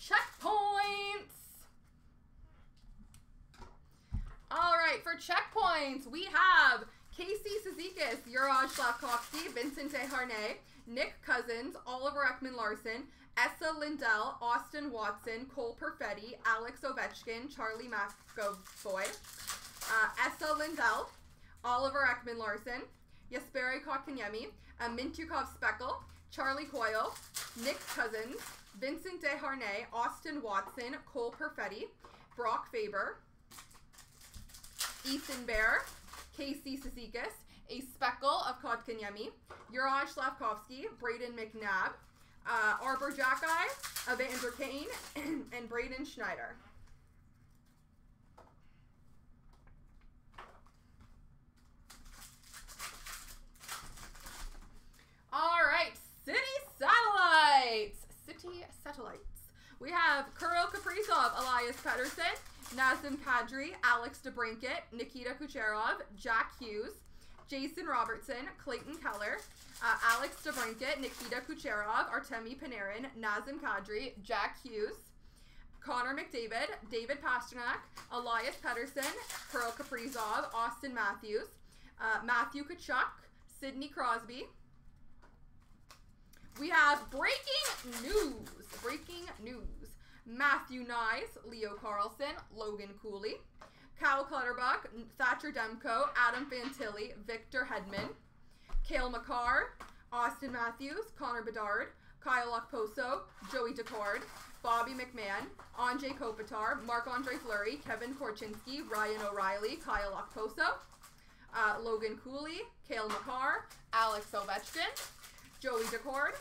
Checkpoints! All right, for checkpoints, we have Casey Cizikas, Juraj Slafkovsky, Vincent Desharnais, Nick Cousins, Oliver Ekman Larsson, Esa Lindell, Austin Watson, Cole Perfetti, Alex Ovechkin, Charlie McAvoy, uh, Esa Lindell, Oliver Ekman Larsson, Jesperi Kotkaniemi, uh, Mintyukov Speckle, Charlie Coyle, Nick Cousins, Vincent Desharnais, Austin Watson, Cole Perfetti, Brock Faber, Ethan Bear, Casey Cizikas, a speckle of Kotkaniemi, Juraj Slafkovsky, Brayden McNabb, uh, Arber Xhekaj, Evander Kane, <clears throat> and Braden Schneider. All right, city satellites. City satellites. We have Kirill Kaprizov, Elias Pettersson, Nazem Kadri, Alex DeBrincat, Nikita Kucherov, Jack Hughes, Jason Robertson, Clayton Keller, uh, Alex DeBrincat, Nikita Kucherov, Artemi Panarin, Nazem Kadri, Jack Hughes, Connor McDavid, David Pastrnak, Elias Pettersson, Kirill Kaprizov, Auston Matthews, uh, Matthew Tkachuk, Sidney Crosby. We have breaking news. Breaking news. Matthew Knies, Leo Carlsson, Logan Cooley, Kyle Clutterbuck, Thatcher Demko, Adam Fantilli, Victor Hedman, Cale Makar, Auston Matthews, Connor Bedard, Kyle Okposo, Joey Daccord, Bobby McMann, Anze Kopitar, Marc-Andre Fleury, Kevin Korchinski, Ryan O'Reilly, Kyle Okposo, uh, Logan Cooley, Cale Makar, Alex Ovechkin, Joey Daccord,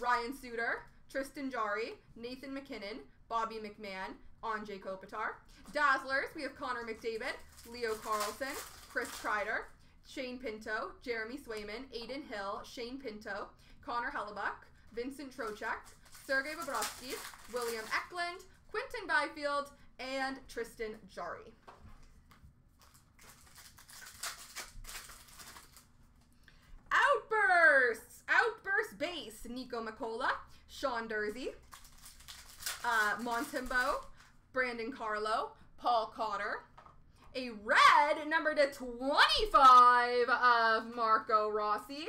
Ryan Suter, Tristan Jarry, Nathan MacKinnon, Bobby McMann, Anze Kopitar. Dazzlers, we have Connor McDavid, Leo Carlsson, Chris Kreider, Shane Pinto, Jeremy Swayman, Adin Hill, Shane Pinto, Connor Hellebuyck, Vincent Trocheck, Sergei Bobrovsky, William Eklund, Quinton Byfield, and Tristan Jarry. Outbursts! Outburst base, Nico Makola, Sean Durzi, uh, Montembeault, Brandon Carlo, Paul Cotter, a red number to 25 of Marco Rossi,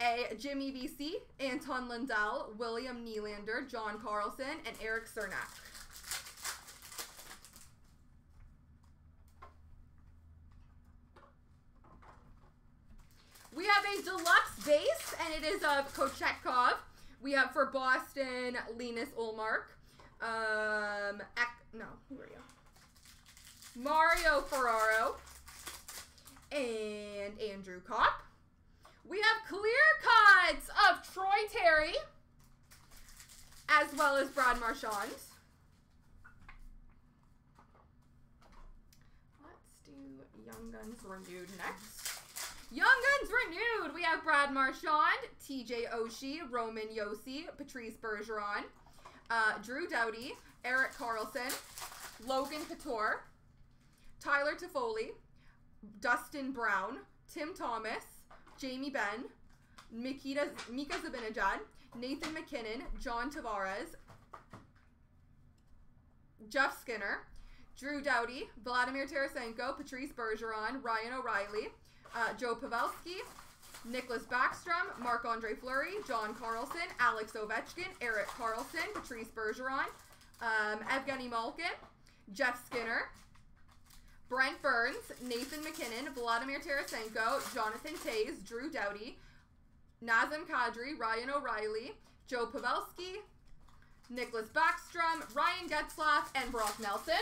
a Jimmy Vesey, Anton Lindell, William Nylander, John Carlson, and Erik Cernak. We have a deluxe base, and it is of Kochetkov. We have for Boston, Linus Ullmark. Um, no, who are you? Mario Ferraro. And Andrew Copp. We have clear cuts of Troy Terry. As well as Brad Marchand. Let's do Young Guns Renewed next. Young Guns Renewed. We have Brad Marchand, TJ Oshie, Roman Josi, Patrice Bergeron, uh, Drew Doughty, Erik Karlsson, Logan Couture, Tyler Toffoli, Dustin Brown, Tim Thomas, Jamie Benn, Mikita, Mika Zibanejad, Nathan MacKinnon, John Tavares, Jeff Skinner, Drew Doughty, Vladimir Tarasenko, Patrice Bergeron, Ryan O'Reilly, uh, Joe Pavelski, Nicklas Backstrom, Marc Andre Fleury, John Carlson, Alex Ovechkin, Erik Karlsson, Patrice Bergeron, um, Evgeny Malkin, Jeff Skinner, Brent Burns, Nathan MacKinnon, Vladimir Tarasenko, Jonathan Toews, Drew Doughty, Nazem Kadri, Ryan O'Reilly, Joe Pavelski, Nicklas Backstrom, Ryan Getzlaf, and Brock Nelson.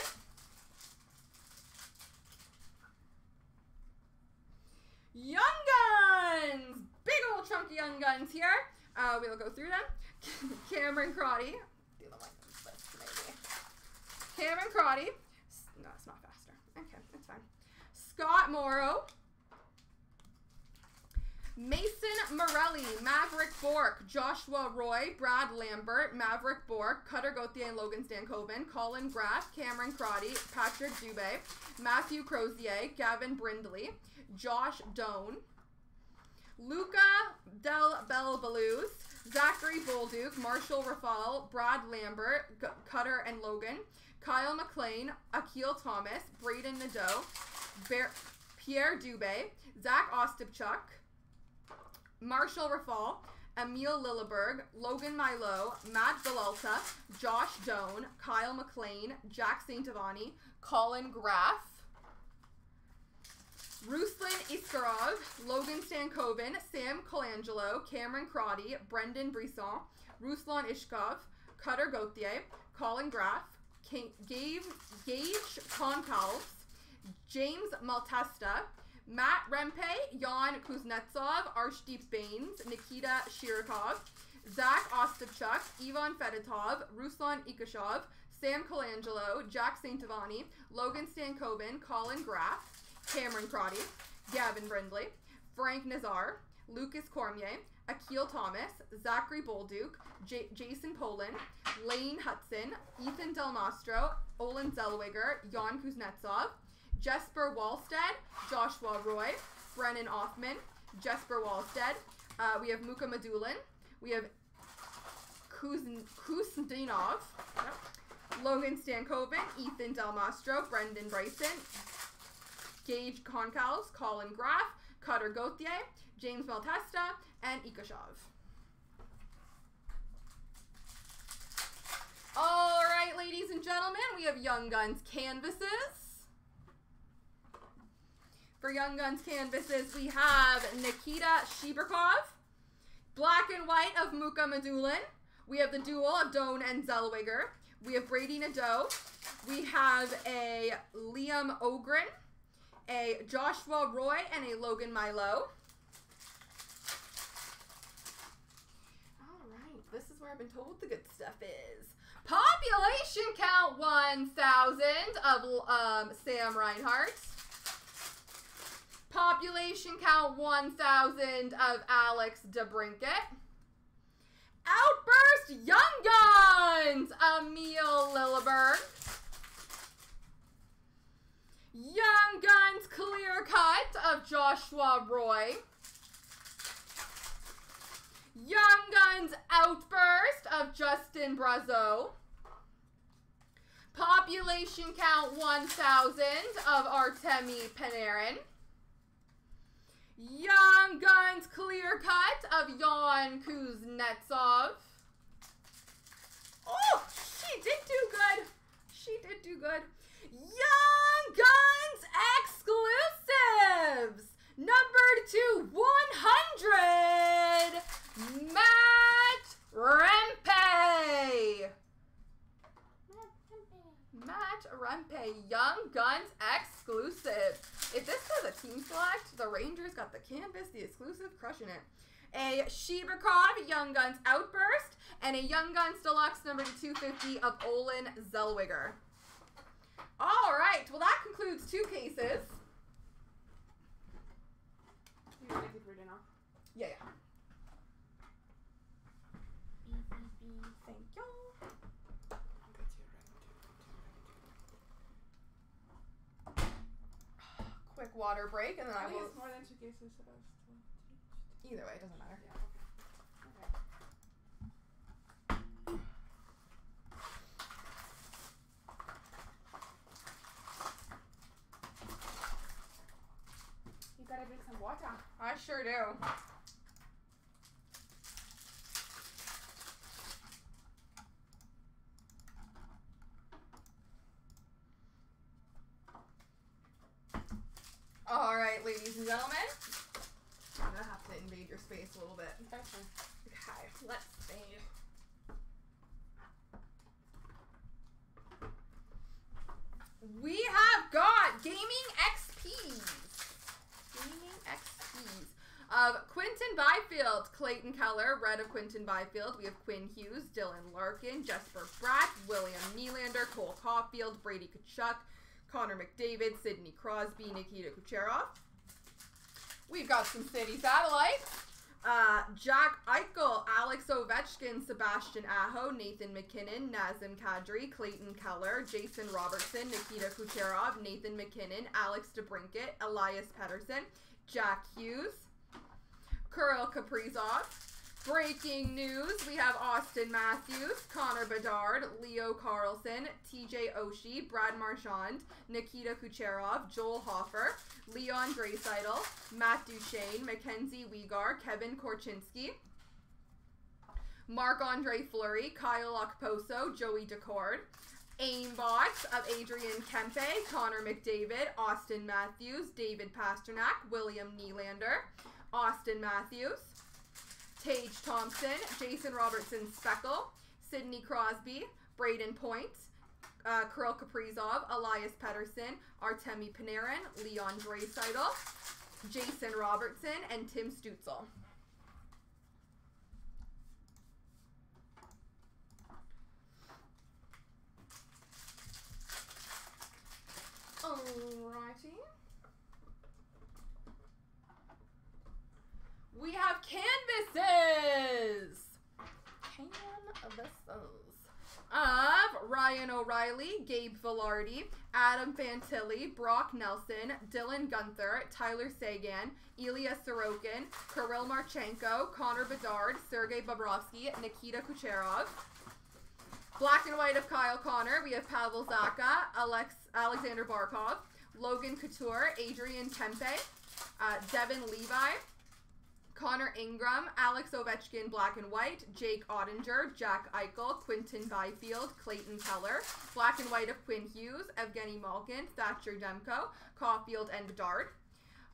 Young Guns! Big old chunky Young Guns here. Uh, we'll go through them. <laughs> Cameron Crotty. Do maybe. Cameron Crotty. No, it's not faster. Okay, that's fine. Scott Morrow. Mason Morelli, Maverik Bourque, Joshua Roy, Brad Lambert, Maverik Bourque, Cutter Gauthier and Logan Stankoven, Collin Graf, Cameron Crotty, Patrick Dubé, Matthew Crozier, Gavin Brindley, Josh Doan, Luca Del Bel Belluz, Zachary Bolduc, Marshall Rafal, Brad Lambert, G- Cutter and Logan, Kyle McLean, Akil Thomas, Braden Nadeau, Bear- Pierre Dubé, Zach Ostapchuk, Marshall Rafal, Emil Lilleberg, Logan Mailloux, Matt Villalta, Josh Doan, Kyle McLean, Jack St. Collin Graf, Ruslan Iskhakov, Logan Stankoven, Sam Colangelo, Cameron Crotty, Brendan Brisson, Ruslan Iskhakov, Cutter Gauthier, Collin Graf, Ka- Gage, Goncalves, James Malatesta, Matt Rempe, Jan Kuznetsov, Arshdeep Bains, Nikita Chibrikov, Zach Ostapchuk, Ivan Fedotov, Ruslan Ikashov, Sam Colangelo, Jack St. Ivany, Logan Stankoven, Collin Graf, Cameron Crotty, Gavin Brindley, Frank Nazar, Lucas Cormier, Akil Thomas, Zachary Bolduc, J- Jason Polin, Lane Hutson, Ethan Del Mastro, Olen Zellweger, Jan Kuznetsov, Jesper Wallstedt, Joshua Roy, Brennan Othmann, Jesper Wallstedt. Uh, we have Mukhamadullin. We have Kuzn- Kuznetsov. Logan Stankoven, Ethan Del Mastro, Brendan Brisson, Gage Goncalves, Collin Graf, Cutter Gauthier, James Malatesta, and Ikashov. All right, ladies and gentlemen, we have Young Guns canvases. For Young Guns canvases, we have Nikita Chibrikov, Black and White of Mukhamadullin. We have the duel of Doan and Zellweger. We have Brady Nadeau. We have a Liam Ogren, a Joshua Roy, and a Logan Milo. All right, this is where I've been told the good stuff is. Population count 1,000 of um, Sam Reinhart. Population count 1,000 of Alex DeBrincat. Outburst Young Guns, Emil Lilleberg. Young Guns clear cut of Joshua Roy. Young Guns outburst of Justin Brazeau. Population count 1,000 of Artemi Panarin. Young Guns clear cut of Jan Kuznetsov. Oh, she did do good. She did do good. Young Guns exclusives! Numbered to 100! Matt Rempe! Matt Rempe, Young Guns exclusive. If this was a team select, the Rangers got the canvas, the exclusive, crushing it. A Shibakov Young Guns Outburst, and a Young Guns Deluxe number 250 of Olen Zellweger. All right, well that concludes two cases. You want to reading now? Yeah, yeah. Thank you. <sighs> Quick water break, and then I I will. more than two cases that I still teach. Either way, it doesn't matter. Yeah, okay. Okay. You gotta drink some water. I sure do. All right, ladies and gentlemen. I'm gonna have to invade your space a little bit. Okay. Okay, let's see. We have got gaming XPs. Of Quinton Byfield, Clayton Keller, red of Quinton Byfield. We have Quinn Hughes, Dylan Larkin, Jesper Bratt, William Nylander, Cole Caufield, Brady Tkachuk, Connor McDavid, Sidney Crosby, Nikita Kucherov. We've got some city satellites. Uh, Jack Eichel, Alex Ovechkin, Sebastian Aho, Nathan MacKinnon, Nazem Kadri, Clayton Keller, Jason Robertson, Nikita Kucherov, Nathan MacKinnon, Alex DeBrincat, Elias Pettersson, Jack Hughes, Kirill Kaprizov. Breaking news, we have Auston Matthews, Connor Bedard, Leo Carlsson, TJ Oshie, Brad Marchand, Nikita Kucherov, Joel Hofer, Leon Draisaitl, Matt Duchene, Mackenzie Weegar, Kevin Korchinski, Marc-Andre Fleury, Kyle Okposo, Joey Daccord, aimbot of Adrian Kempe, Connor McDavid, Auston Matthews, David Pastrnak, William Nylander, Auston Matthews, Tage Thompson, Jason Robertson Speckle, Sidney Crosby, Brayden Point, uh, Kirill Kaprizov, Elias Pettersson, Artemi Panarin, Leon Draisaitl, Jason Robertson, and Tim Stützle. Alrighty. We have canvases. Canvases of Ryan O'Reilly, Gabe Vilardi, Adam Fantilli, Brock Nelson, Dylan Guenther, Tyler Seguin, Ilya Sorokin, Kirill Marchenko, Connor Bedard, Sergei Bobrovsky, Nikita Kucherov. Black and white of Kyle Connor, we have Pavel Zacha, Alex Alexander Barkov, Logan Couture, Adrian Kempe, uh, Devon Levi, Connor Ingram, Alex Ovechkin, black and white, Jake Oettinger, Jack Eichel, Quinton Byfield, Clayton Keller, black and white of Quinn Hughes, Evgeny Malkin, Thatcher Demko, Caufield, and Bedard.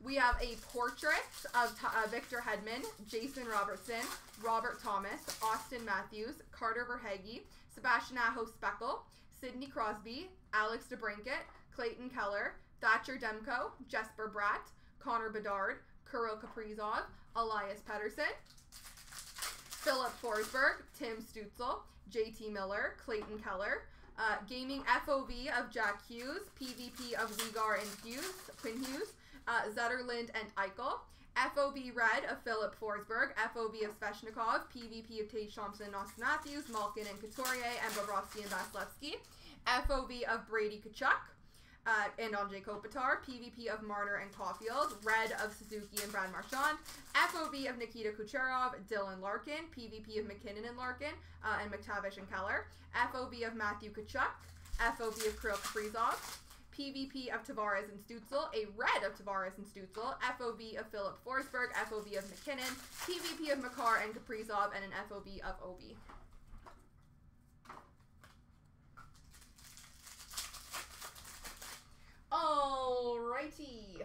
We have a portrait of uh, Victor Hedman, Jason Robertson, Robert Thomas, Auston Matthews, Carter Verhaeghe, Sebastian Aho Speckle, Sidney Crosby, Alex DeBrincat, Clayton Keller, Thatcher Demko, Jesper Bratt, Connor Bedard, Kirill Kaprizov, Elias Pettersson, Filip Forsberg, Tim Stützle, JT Miller, Clayton Keller, uh, Gaming FOV of Jack Hughes, PvP of Weegar and Hughes, Quinn Hughes, uh, Zetterlund and Eichel, FOB Red of Filip Forsberg, FOV of Svechnikov, PvP of Tage Thompson and Auston Matthews, Malkin and Couturier, and Bobrovsky and Vasilevskiy, FOV of Brady Tkachuk, uh, and Andre Kopitar, PvP of Marner and Caufield, Red of Suzuki and Brad Marchand, FOB of Nikita Kucherov, Dylan Larkin, PvP of MacKinnon and Larkin, uh, and McTavish and Keller, FOB of Matthew Tkachuk, FOB of Kirill Kaprizov, PvP of Tavares and Stützle, a red of Tavares and Stützle, FOB of Filip Forsberg, FOB of MacKinnon, PvP of Makar and Kaprizov, and an FOB of Obi. Alrighty.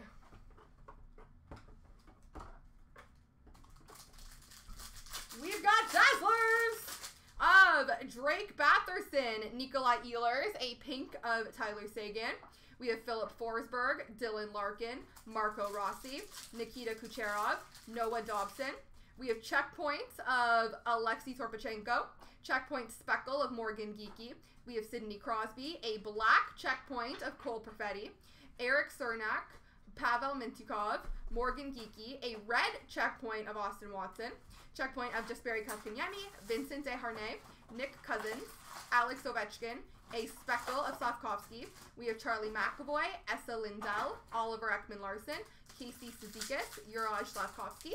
We've got Dazzlers of Drake Batherson, Nikolai Ehlers, a pink of Tyler Seguin. We have Filip Forsberg, Dylan Larkin, Marco Rossi, Nikita Kucherov, Noah Dobson. We have checkpoints of Alexey Toropchenko, checkpoint speckle of Morgan Geekie. We have Sidney Crosby, a black checkpoint of Cole Perfetti, Erik Cernak, Pavel Mintyukov, Morgan Geekie, a red checkpoint of Austin Watson, checkpoint of Jesperi Kotkaniemi, Vincent Desharnais, Nick Cousins, Alex Ovechkin, a speckle of Safkovsky. We have Charlie McAvoy, Esa Lindell, Oliver Ekman Larsson, Casey Cizikas, Juraj Slafkovsky.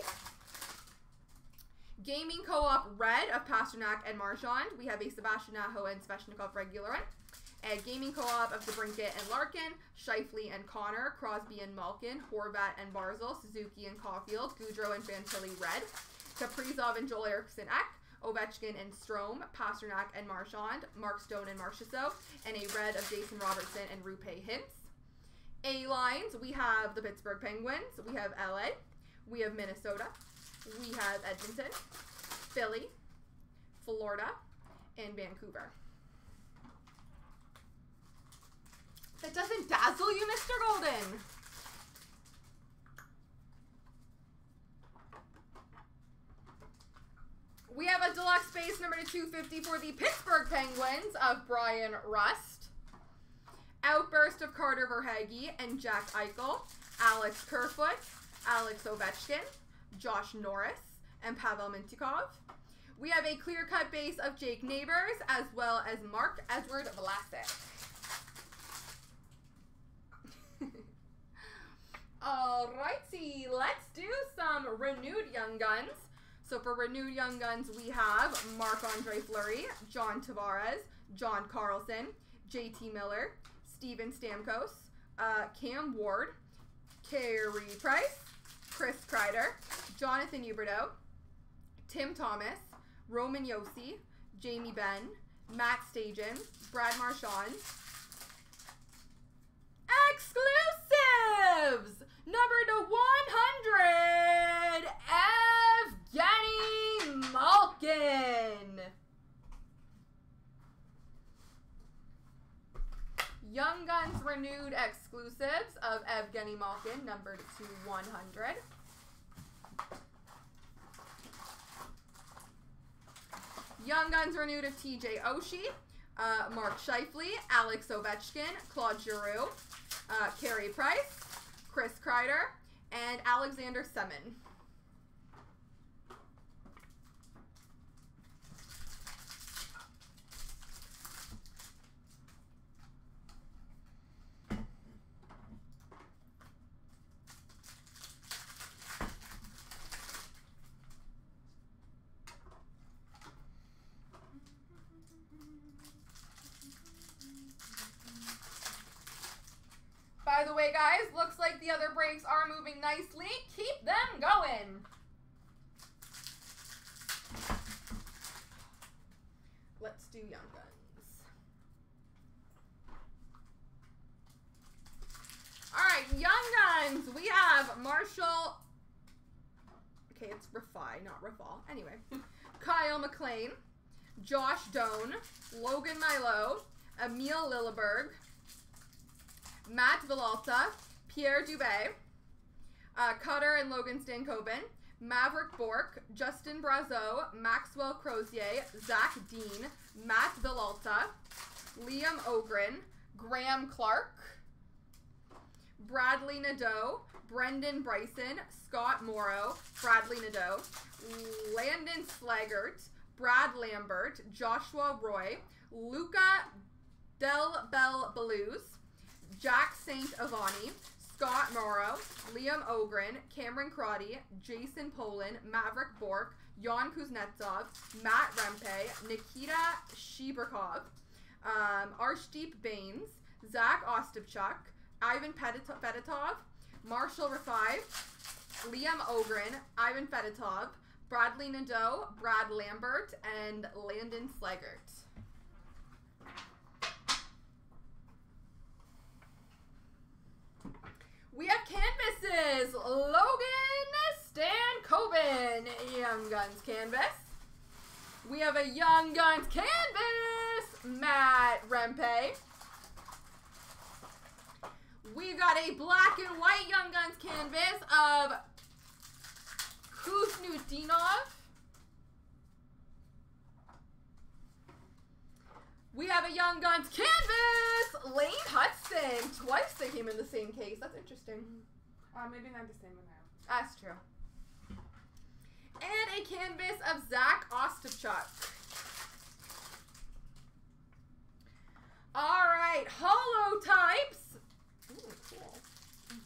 Gaming Co-op Red of Pastrnak and Marchand. We have a Sebastian Aho and Svechnikov regular one. A Gaming Co-op of DeBrincat and Larkin, Scheifele and Connor, Crosby and Malkin, Horvat and Barzal, Suzuki and Caufield, Gaudreau and Fantilli Red, Kaprizov and Joel Eriksson Ek, Ovechkin and Strome, Pastrnak and Marchand, Mark Stone and Marchessault, and a red of Jason Robertson and Roope Hintz. A lines, we have the Pittsburgh Penguins, we have LA, we have Minnesota, we have Edmonton, Philly, Florida, and Vancouver. That doesn't dazzle you, Mr. Golden. We have a deluxe base number to 250 for the Pittsburgh Penguins of Bryan Rust. Outburst of Carter Verhaeghe and Jack Eichel, Alex Kerfoot, Alex Ovechkin, Josh Norris, and Pavel Mintyukov. We have a clear-cut base of Jake Neighbours as well as Marc-Edouard Vlasic. <laughs> Alrighty, let's do some renewed Young Guns. So for renewed Young Guns, we have Marc-Andre Fleury, John Tavares, John Carlson, JT Miller, Steven Stamkos, uh, Cam Ward, Carey Price, Chris Kreider, Jonathan Huberdeau, Tim Thomas, Roman Josi, Jamie Benn, Matt Stajan, Brad Marchand. Exclusives! Number to 100, Evgeny Malkin. Young Guns renewed exclusives of Evgeny Malkin, numbered to 100. Young Guns renewed of TJ Oshie, uh, Mark Scheifele, Alex Ovechkin, Claude Giroux, uh, Carey Price, Chris Kreider, and Alexander Semin. By the way, guys, looks like the other breaks are moving nicely. Keep them going. Let's do Young Guns. All right, Young Guns. We have Marshall. Okay, it's Rafai, not Rafal. Anyway, Kyle McLean, Josh Doan, Logan Mailloux, Emil Lilleberg, Matt Villalta, Pierre Dubé, uh, Cutter and Logan Stankoven, Maverik Bourque, Justin Brazeau, Maxwell Crozier, Zach Dean, Matt Villalta, Liam Ogren, Graham Clark, Bradly Nadeau, Brendan Brisson, Scott Morrow, Bradly Nadeau, Landon Slaggert, Brad Lambert, Joshua Roy, Luca Del Bel Belluz, Jack St. Ivany, Scott Morrow, Liam Ogren, Cameron Crotty, Jason Polin, Maverik Bourque, Jan Kuznetsov, Matt Rempe, Nikita Chibrikov, um, Arshdeep Bains, Zach Ostapchuk, Ivan Fedotov, Marshall Rafai, Liam Ogren, Ivan Fedotov, Bradly Nadeau, Brad Lambert, and Landon Slaggert. We have canvases. Logan Stankoven, Young Guns canvas. We have a Young Guns canvas, Matt Rempe. We've got a black and white Young Guns canvas of Khusnutdinov. We have a Young Guns canvas, Lane Hutson. Twice they came in the same case. That's interesting. Uh, maybe not the same one now. That's true. And a canvas of Zach Ostapchuk. All right, holo types. Ooh, cool.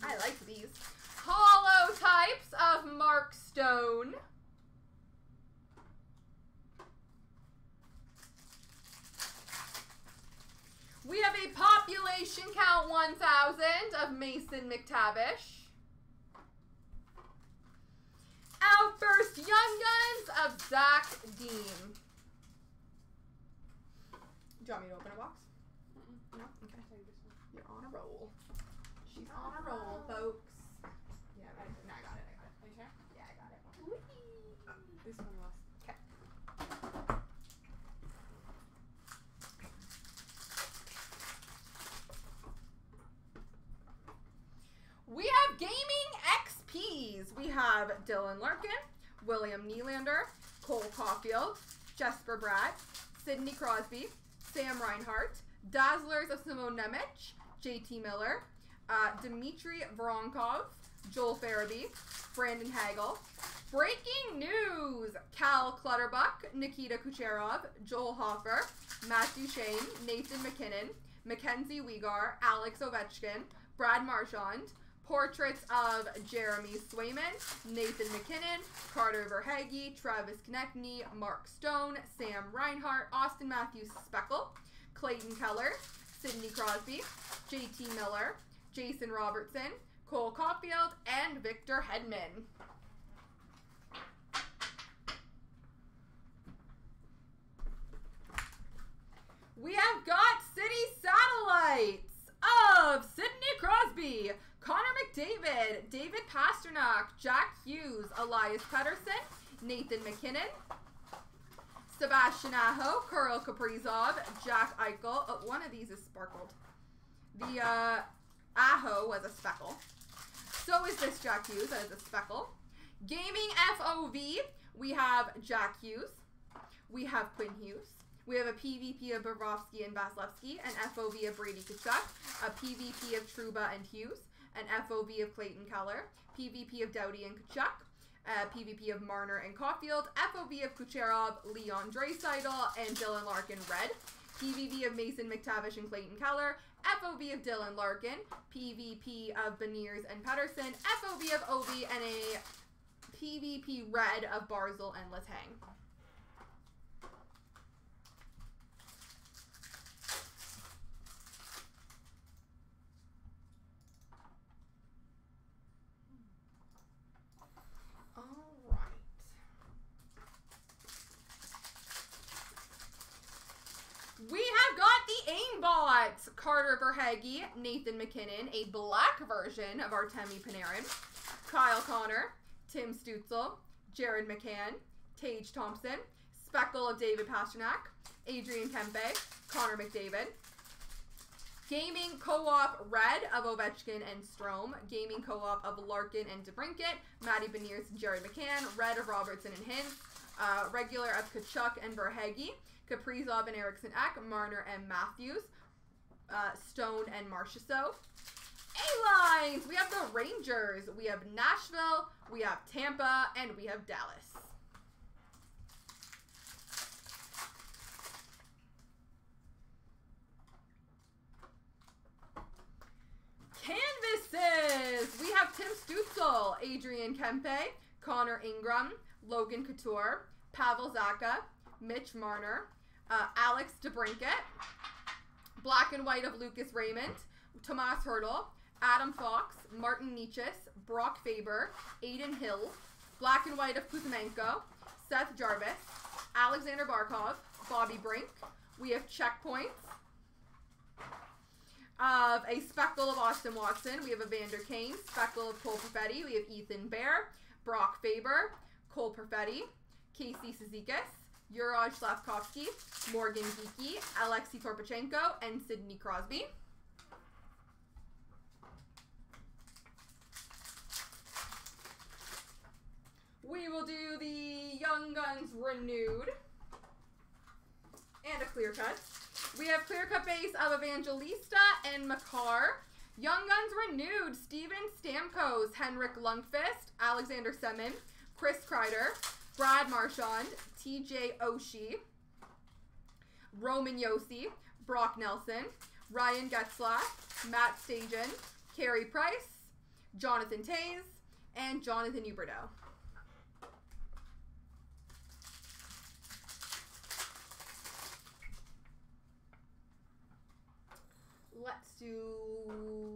I like these. Holo types of Mark Stone. We have a population count 1000 of Mason McTavish. Outburst Young Guns of Zach Dean. Do you want me to open a box? Mm-mm. No? Okay. Take this one. You're on a roll. She's on a roll, folks. Yeah, I, no, I got it. I got it. Are you sure? Yeah, I got it. This one was. We have gaming XPs. We have Dylan Larkin, William Nylander, Cole Caufield, Jesper Bratt, Sidney Crosby, Sam Reinhart, Dazzlers of Simone Nemec, JT Miller, uh, Dmitry Voronkov, Joel Farabee, Brandon Hagel. Breaking news! Cal Clutterbuck, Nikita Kucherov, Joel Hofer, Matthew Shane, Nathan MacKinnon, MacKenzie Weegar, Alex Ovechkin, Brad Marchand, portraits of Jeremy Swayman, Nathan MacKinnon, Carter Verhaeghe, Travis Konecny, Mark Stone, Sam Reinhart, Austin Matthews Speckle, Clayton Keller, Sidney Crosby, JT Miller, Jason Robertson, Cole Caufield, and Victor Hedman. We have got city satellites of Sidney Crosby, Connor McDavid, David Pastrnak, Jack Hughes, Elias Pettersson, Nathan MacKinnon, Sebastian Aho, Kirill Kaprizov, Jack Eichel. Oh, one of these is sparkled. The uh, Aho was a speckle. So is this Jack Hughes. That is a speckle. Gaming FOV, we have Jack Hughes. We have Quinn Hughes. We have a PvP of Bobrovsky and Vasilevskiy, an FOV of Brady Tkachuk, a PvP of Trouba and Hughes, an FOV of Clayton Keller, PvP of Doughty and Tkachuk, uh, a PvP of Marner and Caufield, FOV of Kucherov, Leon Draisaitl, and Dylan Larkin Red, PvP of Mason McTavish and Clayton Keller, FOV of Dylan Larkin, PvP of Beniers and Pettersson, FOV of Ovi, and a PvP Red of Barzal and Letang. All right. We have got the aimbots. Nathan MacKinnon, a black version of Artemi Panarin, Kyle Connor, Tim Stützle, Jared McCann, Tage Thompson, Speckle of David Pastrnak, Adrian Kempe, Connor McDavid, Gaming Co-op Red of Ovechkin and Strome. Gaming Co-op of Larkin and DeBrincat. Maddie Beniers and Jerry McCann. Red of Robertson and Hintz. Uh, regular of Tkachuk and Verhaeghe. Kaprizov and Eriksson Ek. Marner and Matthews. Uh, Stone and Marchessault. A-lines! We have the Rangers. We have Nashville. We have Tampa. And we have Dallas. Canvases! We have Tim Stützle, Adrian Kempe, Connor Ingram, Logan Couture, Pavel Zacha, Mitch Marner, uh, Alex DeBrincat, Black and White of Lucas Raymond, Tomas Hertl, Adam Fox, Martin Necas, Brock Faber, Adin Hill, Black and White of Kuzmenko, Seth Jarvis, Alexander Barkov, Bobby Brink. We have checkpoints of a speckle of Austin Watson. We have a Kane, speckle of Cole Perfetti. We have Ethan Bear, Brock Faber, Cole Perfetti, Casey Cizikas, Juraj Slafkovsky, Morgan Geekie, Alexei Toropchenko, and Sidney Crosby. We will do the Young Guns Renewed and a clear cut. We have clear cut base of Evangelista and Makar. Young Guns Renewed, Steven Stamkos, Henrik Lundqvist, Alexander Semin, Chris Kreider, Brad Marchand, TJ Oshie, Roman Josi, Brock Nelson, Ryan Getzlaf, Matt Stajan, Carey Price, Jonathan Toews, and Jonathan Huberdeau. Let's do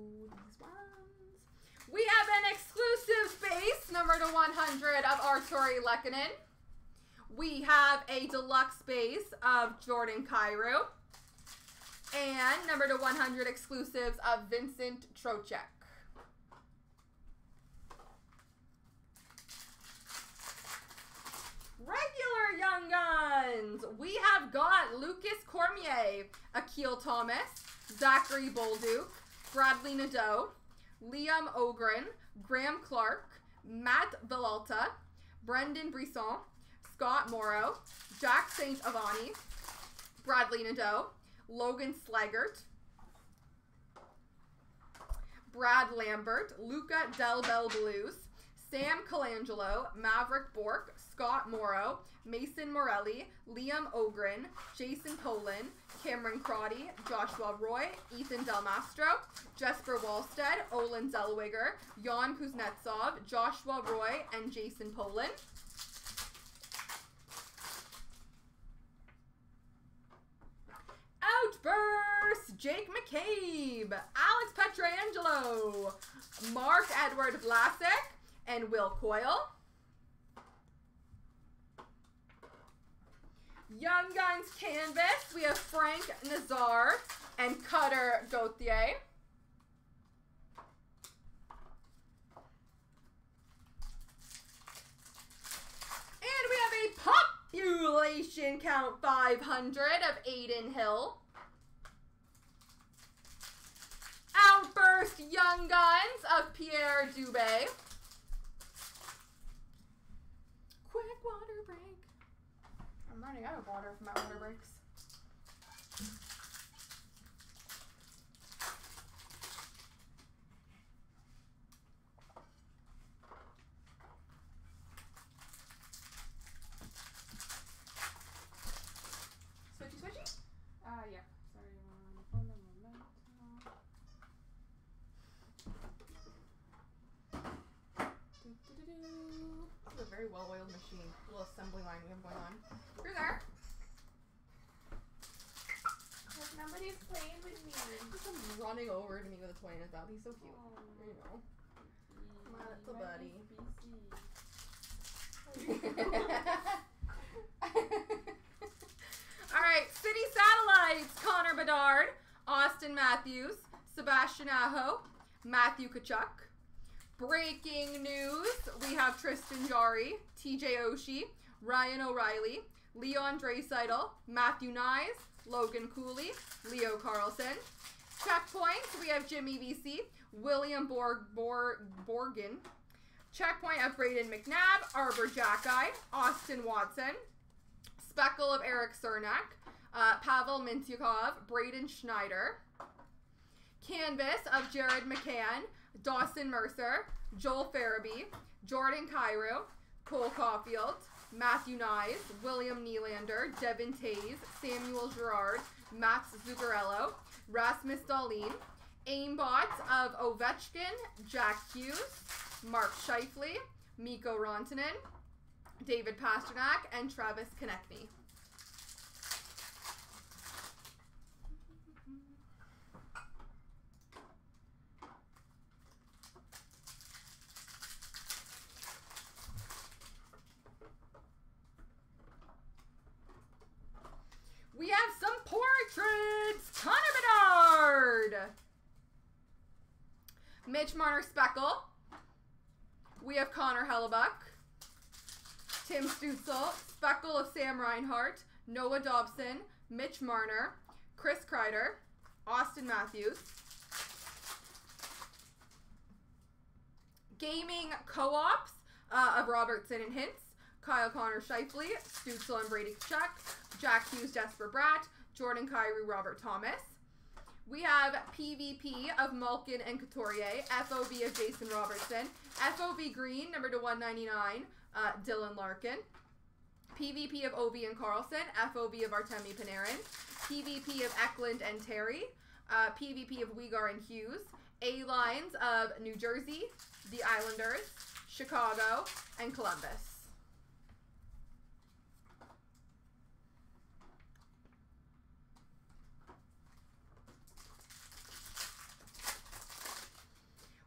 of Artturi Lehkonen. We have a deluxe base of Jordan Kyrou. And number to 100 exclusives of Vincent Trocheck. Regular Young Guns. We have got Lucas Cormier, Akil Thomas, Zachary Bolduc, Bradley Nadeau, Liam Ogren, Graham Clark, Matt Villalta, Brendan Brisson, Scott Morrow, Jack St. Ivany, Bradley Nadeau, Logan Slaggert, Brad Lambert, Luca Del Blues, Sam Colangelo, Maverik Bourque, Scott Morrow, Mason Morelli, Liam Ogren, Jason Poland, Cameron Crotty, Joshua Roy, Ethan Del Mastro, Jesper Wallstedt, Olen Zellweger, Jan Kuznetsov, Joshua Roy, and Jason Poland. Outburst! Jake McCabe, Alex Pietrangelo, Mark Edward Vlasic, and Will Coyle. Young Guns Canvas, we have Frank Nazar and Cutter Gauthier. And we have a population count 500 of Adin Hill. Outburst Young Guns of Pierre Dubé. Quick water break. Running out of water from my water breaks. Switchy switchy? Uh, yeah. Sorry, one, one moment. Doo-doo-doo-doo. This is a very well-oiled machine. little assembly line we have going on. Here's our. Like, nobody's playing with me. Just comes running over to me with a toy in his mouth. He's so cute. There you go. My little buddy. <laughs> All right, City Satellites, Connor Bedard, Austin Matthews, Sebastian Aho, Matthew Tkachuk. Breaking news, we have Tristan Jarry, TJ Oshie, Ryan O'Reilly, Leon Draisaitl, Matthew Knies, Logan Cooley, Leo Carlsson. Checkpoints, we have Jimmy Vesey, William Borg, Borg, Borgin. Checkpoint of Brayden McNabb, Arber Xhekaj, Austin Watson, Speckle of Erik Cernak, uh, Pavel Mintyukov, Braden Schneider. Canvas of Jared McCann, Dawson Mercer, Joel Farabee, Jordan Kyrou, Cole Caufield, Matthew Knies, William Nylander, Devon Toews, Samuel Girard, Max Zuccarello, Rasmus Dahlin, aimbot of Ovechkin, Jack Hughes, Mark Scheifele, Mikko Rantanen, David Pastrnak, and Travis Konecny. We have some portraits. Connor Bedard. Mitch Marner Speckle. We have Connor Hellebuyck. Tim Stützle, Speckle of Sam Reinhart, Noah Dobson, Mitch Marner, Chris Kreider, Austin Matthews. Gaming co-ops uh, of Robertson and Hintz, Kyle Connor Scheifele, Stützle and Brady Chuck, Jack Hughes, Jesper Bratt, Jordan Kyrou, Robert Thomas. We have PvP of Malkin and Couturier, FOB of Jason Robertson, FOB Green, number to 199, uh, Dylan Larkin. PvP of Ovi and Carlson, FOB of Artemi Panarin, PvP of Eklund and Terry, uh, PvP of Uyghur and Hughes, A lines of New Jersey, the Islanders, Chicago, and Columbus.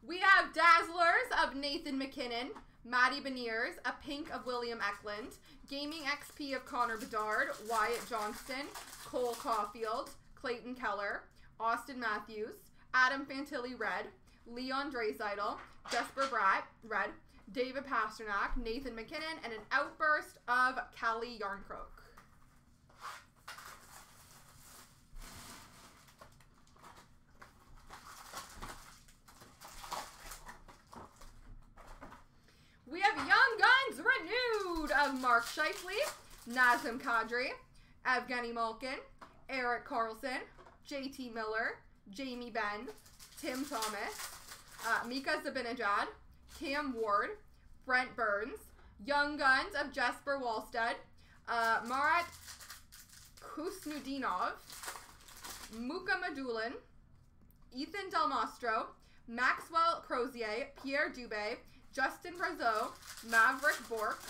We have Dazzlers of Nathan MacKinnon, Maddie Beniers, a pink of William Eklund, Gaming XP of Connor Bedard, Wyatt Johnston, Cole Caufield, Clayton Keller, Austin Matthews, Adam Fantilli Red, Leon Draisaitl, Jesper Bratt Red, David Pasternak, Nathan MacKinnon, and an outburst of Calle Järnkrok. We have Young Guns renewed of Mark Scheifele, Nazem Kadri, Evgeny Malkin, Erik Karlsson, JT Miller, Jamie Benn, Tim Thomas, uh, Mika Zibanejad, Cam Ward, Brent Burns, Young Guns of Jesper Wallstedt, uh, Marat Khusnutdinov, Muka Madulin, Ethan Del Mastro, Maxwell Crozier, Pierre Dubé, Justin Brazeau, Maverik Bourque,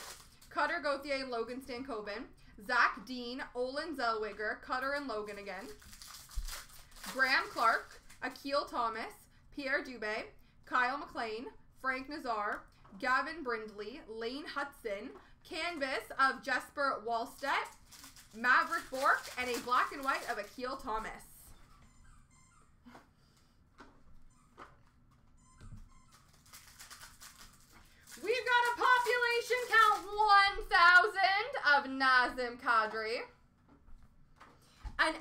Cutter Gauthier, Logan Stankoven, Zach Dean, Olen Zellweger, Cutter and Logan again, Graham Clark, Akil Thomas, Pierre Dubé, Kyle McLean, Frank Nazar, Gavin Brindley, Lane Hutson, canvas of Jesper Wallstedt, Maverik Bourque, and a black and white of Akil Thomas. We've got a population count 1,000 of Nazem Kadri. An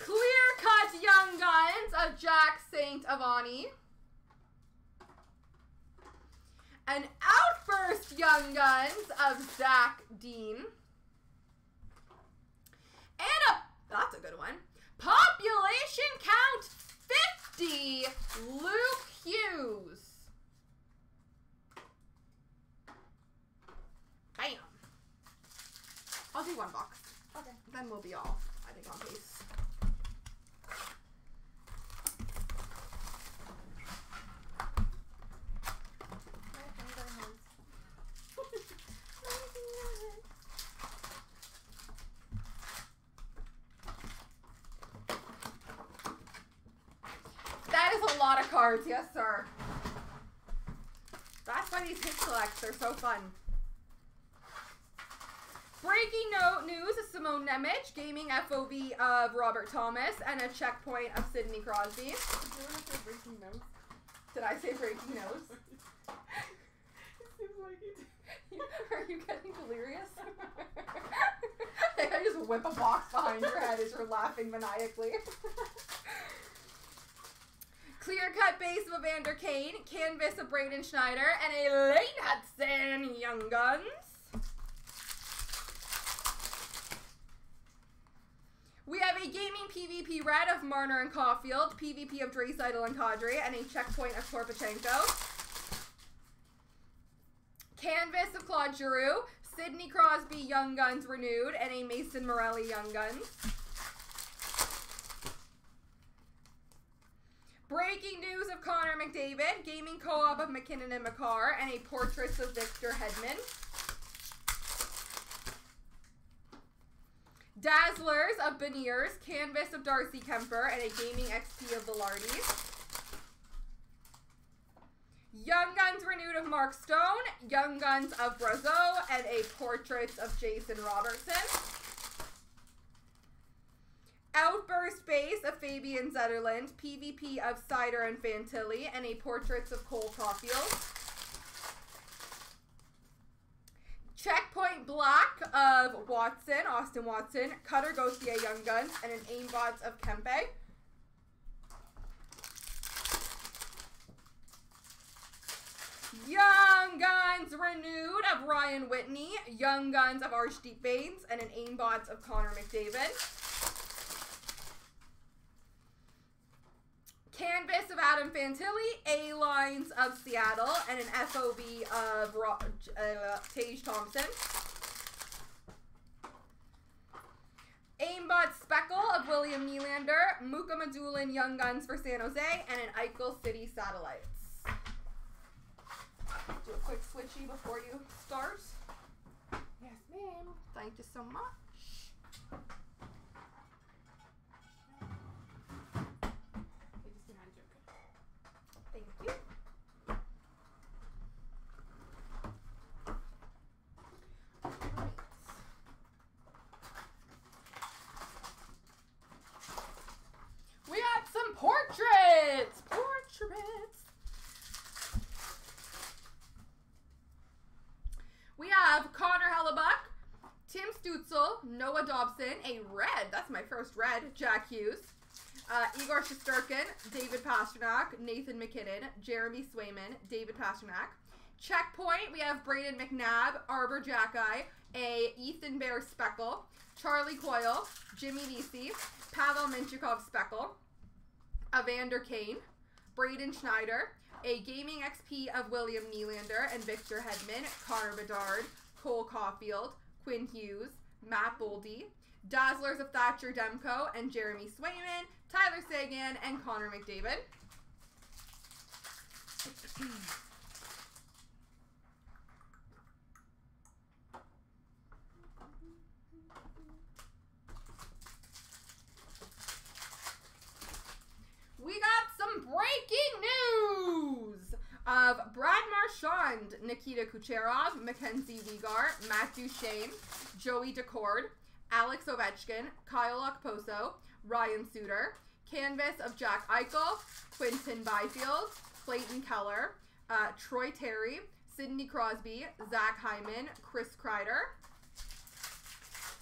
clear cut young guns of Jack St. Ivany. An outburst young guns of Zach Dean. And a, that's a good one. Population count 50, Luke Hughes. Bam. I'll do one box. Okay. Then we'll be all, I think, on pace. That is a lot of cards, yes, sir. That's why these hit selects are so fun. Breaking note news of Simone Nemec, gaming FOV of Robert Thomas, and a checkpoint of Sidney Crosby. Did I say breaking news? <laughs> it seems like it. <laughs> Are you getting delirious? <laughs> I just whip a box behind your head as you're laughing maniacally. Clear cut base of Evander Kane, canvas of Braden Schneider, and a late Hutson Young Guns. We have a gaming PvP red of Marner and Caufield, PvP of Draisaitl and Kadri, and a checkpoint of Toropchenko. Canvas of Claude Giroux, Sidney Crosby Young Guns renewed, and a Mason Morelli Young Guns. Breaking news of Connor McDavid, gaming co-op of MacKinnon and Makar, and a portraits of Victor Hedman. Dazzlers of Beniers, canvas of Darcy Kuemper, and a gaming XP of Velarde. Young Guns renewed of Mark Stone, Young Guns of Brazeau, and a portraits of Jason Robertson. Outburst base of Fabian Zetterlund, PvP of Seider and Fantilli, and a portraits of Cole Caufield. Of Watson, Austin Watson, Cutter Gauthier Young Guns, and an aimbot of Kempe. Young Guns renewed of Ryan Whitney, Young Guns of Arshdeep Bains, and an aimbot of Connor McDavid. Canvas of Adam Fantilli, A lines of Seattle, and an FOB of uh, Tage Thompson. Aimbot Speckle of William Nylander, Mukhamadullin Young Guns for San Jose, and an Eichel City Satellites. Do a quick switchy before you start. Yes, ma'am. Thank you so much. Okay, just behind you. Okay. Thank you. Alright. We got some portraits! Portraits! We have Connor Hellebuck, Tim Stützle, Noah Dobson, a red, that's my first red, Jack Hughes, uh, Igor Shesterkin, David Pastrnak, Nathan MacKinnon, Jeremy Swayman, David Pastrnak. Checkpoint, we have Brayden McNabb, Arber Xhekaj, a Ethan Bear Speckle, Charlie Coyle, Jimmy Vesey, Pavel Mintyukov Speckle, Evander Kane, Braden Schneider, a Gaming XP of William Nylander and Victor Hedman, Connor Bedard, Cole Caufield, Quinn Hughes, Matt Boldy, Dazzlers of Thatcher Demko and Jeremy Swayman, Tyler Seguin, and Connor McDavid. We got some breaking news of Brad Marchand, Nikita Kucherov, Mackenzie Weegar, Matt Duchene, Joey Daccord, Alex Ovechkin, Kyle Okposo, Ryan Suter, Canvas of Jack Eichel, Quinton Byfield, Clayton Keller, uh, Troy Terry, Sidney Crosby, Zach Hyman, Chris Kreider,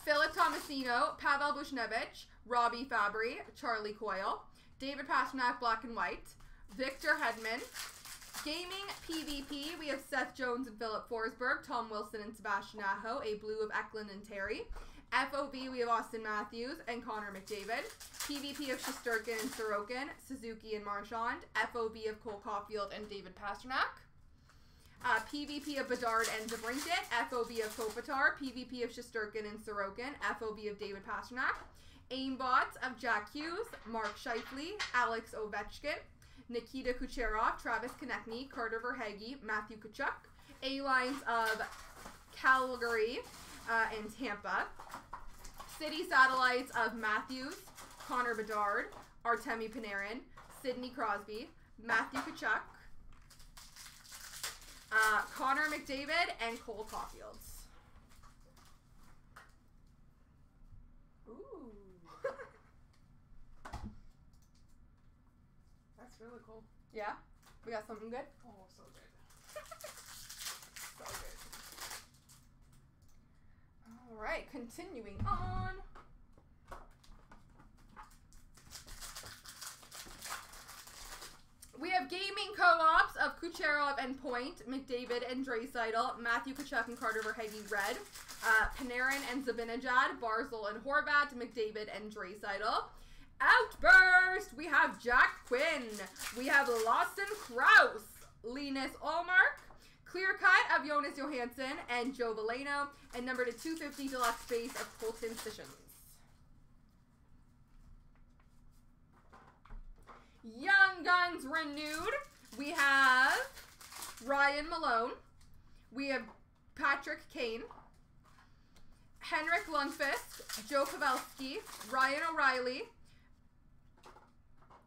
Philip Tomasino, Pavel Buchnevich, Robby Fabbri, Charlie Coyle, David Pastrnak, Black and White, Victor Hedman, Gaming PvP, we have Seth Jones and Filip Forsberg, Tom Wilson and Sebastian Aho, a blue of Eklund and Terry. FOB, we have Austin Matthews and Connor McDavid. PvP of Shesterkin and Sorokin, Suzuki and Marchand. FOB of Cole Caufield and David Pastrnak. Uh, PvP of Bedard and DeBrincat. FOB of Kopitar. PvP of Shesterkin and Sorokin. FOB of David Pastrnak. Aimbot of Jack Hughes, Mark Scheifele, Alex Ovechkin, Nikita Kucherov, Travis Konecny, Carter Verhaeghe, Matthew Tkachuk. A-lines of Calgary uh, and Tampa. City satellites of Matthews, Connor Bedard, Artemi Panarin, Sidney Crosby, Matthew Tkachuk, uh, Connor McDavid, and Cole Caufield. Ooh. That's really cool. Yeah? We got something good? Oh, so good. <laughs> so good. All right, continuing on. We have gaming co-ops of Kucherov and Point, McDavid and Draisaitl, Matthew Tkachuk and Carter Verhaeghe Red, uh, Panarin and Zibanejad, Barzal and Horvat, McDavid and Draisaitl. Outburst! We have Jack Quinn. We have Lawson Crouse, Linus Ullmark, Clear cut of Jonas Johansson and Joe Veleno, and number to 250 deluxe base of Colton Sissons. Young Guns renewed. We have Ryan Malone. We have Patrick Kane. Henrik Lundqvist, Joe Pavelski, Ryan O'Reilly,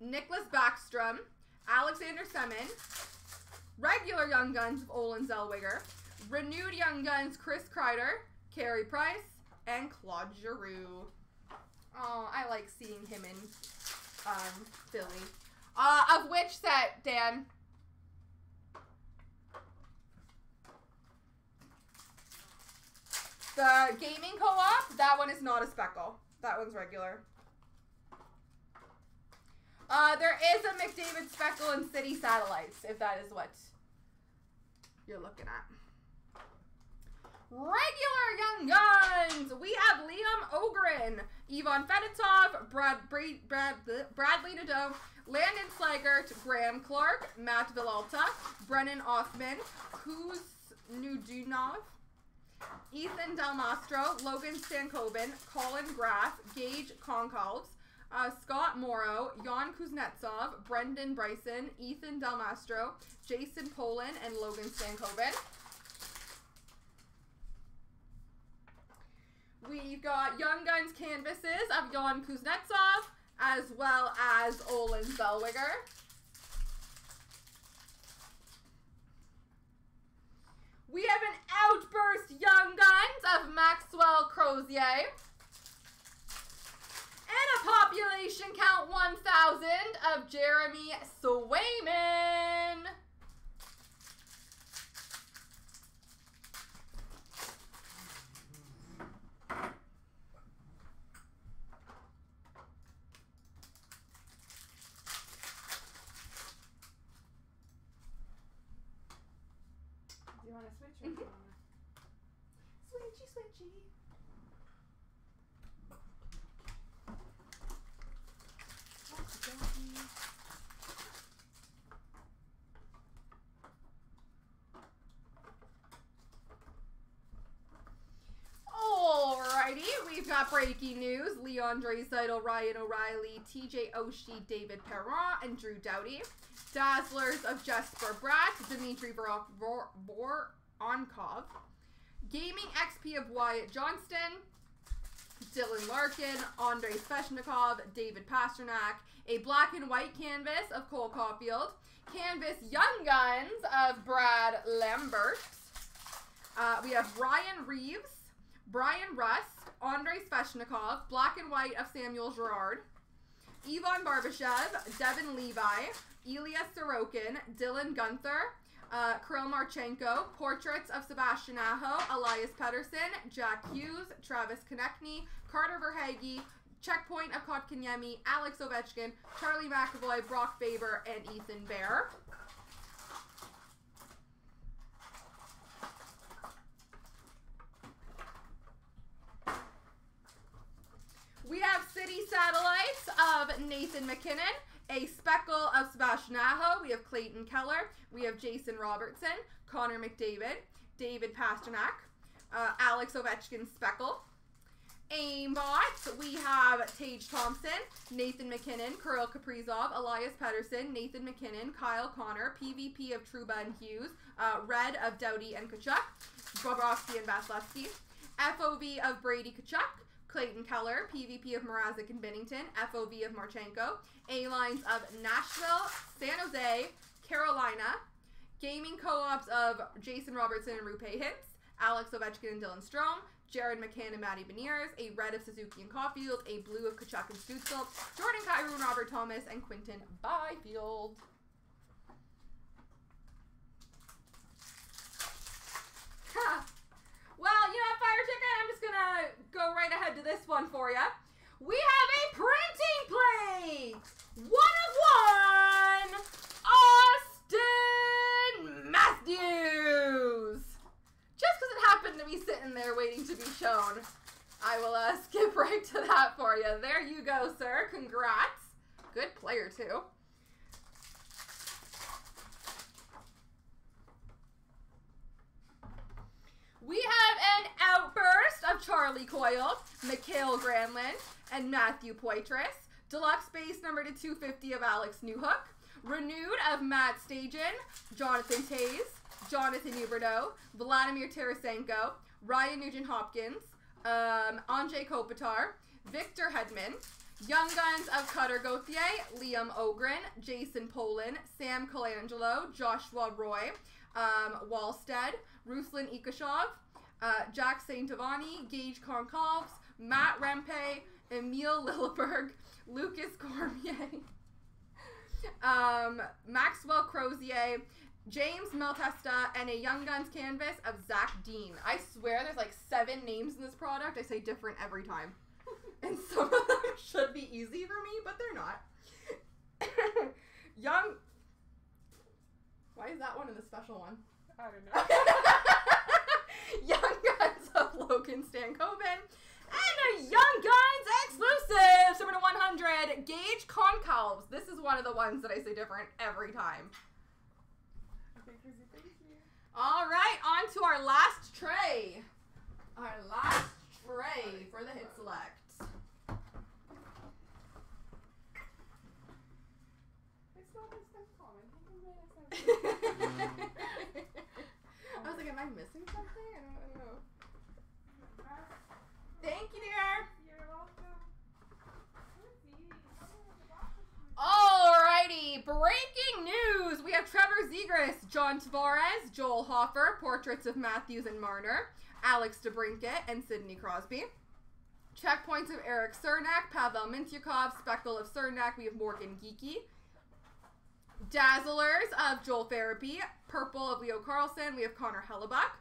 Nicklas Backstrom, Alexander Semin, regular Young Guns of Olen Zellweger, renewed Young Guns Chris Kreider, Carey Price, and Claude Giroux. Oh, I like seeing him in um, Philly. Uh, of which set, Dan? The gaming co-op, that one is not a speckle. That one's regular. Uh, there is a McDavid speckle in City Satellites, if that is what you're looking at. Regular Young Guns. We have Liam Ogren, Ivan Fedotov, Brad, Brad, Brad, Bradley Nadeau, Landon Slaggert, Graham Clark, Matt Villalta, Brennan Othman, Kuz Nudunov, Ethan Del Mastro, Logan Stankoven, Collin Graf, Gage Goncalves, uh, Scott Morrow, Jan Kuznetsov, Brendan Brisson, Ethan Del Mastro, Jason Poland, and Logan Stankoven. We've got Young Guns canvases of Jan Kuznetsov, as well as Olen Zellweger. We have an Outburst Young Guns of Maxwell Crozier. And a population count 1,000 of Jeremy Swayman. Do you want to switch or you <laughs> wanna- Switchy, switchy. Alrighty, we've got breaking news. Leon Draisaitl, Ryan O'Reilly, TJ Oshie, David Perron, and Drew Doughty. Dazzlers of Jesper Bratt, Dmitry Vor- Vor- Voronkov. Gaming XP of Wyatt Johnston, Dylan Larkin, Andrei Svechnikov, David Pastrnak, a black and white canvas of Cole Caufield, canvas Young Guns of Brad Lambert. Uh, we have Ryan Reaves, Bryan Rust, Andrei Svechnikov, black and white of Samuel Girard, Ivan Barbashev, Devon Levi, Ilya Sorokin, Dylan Guenther, uh, Kirill Marchenko, portraits of Sebastian Aho, Elias Pettersson, Jack Hughes, Travis Konecny, Carter Verhaeghe, checkpoint of Kotkaniemi, Alex Ovechkin, Charlie McAvoy, Brock Faber, and Ethan Bear. We have city satellites of Nathan MacKinnon, a speckle of Sebastian Aho. We have Clayton Keller. We have Jason Robertson, Connor McDavid, David Pastrnak, uh, Alex Ovechkin speckle. Aimbot, we have Tage Thompson, Nathan MacKinnon, Kirill Kaprizov, Elias Pettersson, Nathan MacKinnon, Kyle Connor, PvP of Trouba and Hughes, uh, Red of Doughty and Tkachuk, Bobrovsky and Vasilevskiy, FOV of Brady Tkachuk, Clayton Keller, PvP of Mrazek and Binnington, FOV of Marchenko, A-lines of Nashville, San Jose, Carolina, gaming co-ops of Jason Robertson and Roope Hintz, Alex Ovechkin and Dylan Strome, Jared McCann and Maddie Beniers, a red of Suzuki and Caufield, a blue of Tkachuk and Stützle, Jordan Kyrou and Robert Thomas, and Quinton Byfield. Well, you know Fire Chicken? I'm just gonna go right ahead to this one for you. We have a printing plate! One of one! Austin Matthews! Just because it happened to be sitting there waiting to be shown, I will uh, <laughs> skip right to that for you. There you go, sir. Congrats. Good player, too. We have an outburst of Charlie Coyle, Mikael Granlund, and Matthew Poitras. Deluxe base number to 250 of Alex Newhook. Renewed of Matt Stajan, Jonathan Toews, Jonathan Huberdeau, Vladimir Tarasenko, Ryan Nugent Hopkins, um, Anze Kopitar, Victor Hedman, Young Guns of Cutter Gauthier, Liam Ogren, Jason Poland, Sam Colangelo, Joshua Roy, um, Wallstedt, Ruslan Ikashov, uh, Jack St. Ivany, Gage Goncalves, Matt Rempe, Emil <laughs> Lilleberg, Lucas Cormier, <laughs> um, Maxwell Crozier, James Malatesta, and a Young Guns canvas of Zach Dean. I swear there's like seven names in this product. I say different every time. <laughs> And some of them <laughs> should be easy for me, but they're not. <laughs> Young. Why is that one in the special one? I don't know. Young Guns of Logan Stankoven. And a Young Guns exclusive, number to 100, Gage Goncalves. This is one of the ones that I say different every time. Thank you. All right, on to our last tray. Our last tray for the hit select. It's not this time common. How come they <laughs> I was like, am I missing something? I don't, I don't know. Thank you, dear. You're welcome. Chrissy, how come the box is free? Alrighty, breaking news. We have Trevor Zegras, John Tavares, Joel Hofer, portraits of Matthews and Marner, Alex DeBrincat, and Sidney Crosby. Checkpoints of Erik Cernak, Pavel Mintyukov, Speckle of Cernak. We have Morgan Geekie. Dazzlers of Joel Farabee, Purple of Leo Carlsson. We have Connor Hellebuyck.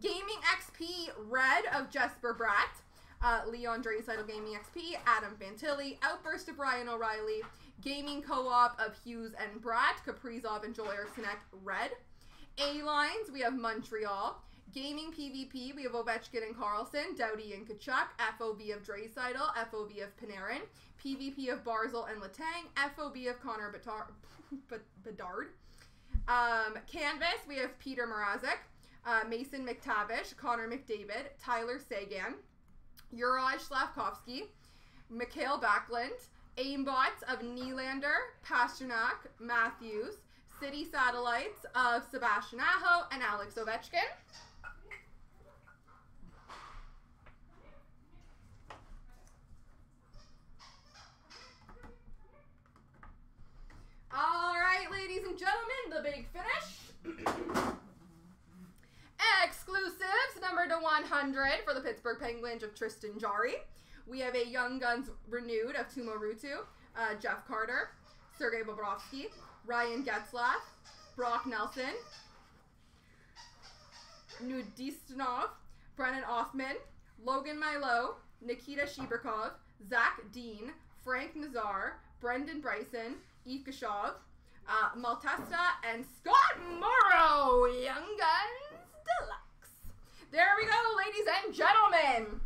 Gaming XP Red of Jesper Bratt. Uh, Leon Draisaitl Gaming XP, Adam Fantilli, Outburst of Brian O'Reilly, Gaming Co-op of Hughes and Bratt, Kaprizov and Joel Arsenek Red. A lines, we have Montreal. Gaming PvP, we have Ovechkin and Carlson, Doughty and Tkachuk, FOB of Draisaitl, FOB of Panarin, PvP of Barzal and Letang, FOB of Connor Bedard. <laughs> Bedard. Um, Canvas, we have Peter Mrazek, uh, Mason McTavish, Connor McDavid, Tyler Seguin, Juraj Slafkovsky, Mikael Backlund, Aimbots of Nylander, Pastrnak, Matthews, City Satellites of Sebastian Aho, and Alex Ovechkin. All right, ladies and gentlemen, the big finish. Exclusives, number to 100 for the Pittsburgh Penguins of Tristan Jarry. We have a Young Guns renewed of Tuomo Ruutu, uh, Jeff Carter, Sergei Bobrovsky, Ryan Getzlaf, Brock Nelson, Nudistinov, Brennan Othman, Logan Mailloux, Nikita Shiberkov, Zach Dean, Frank Nazar, Brendan Brisson, Ikashov, uh, Malatesta, and Scott Morrow, Young Guns Deluxe. There we go, ladies and gentlemen.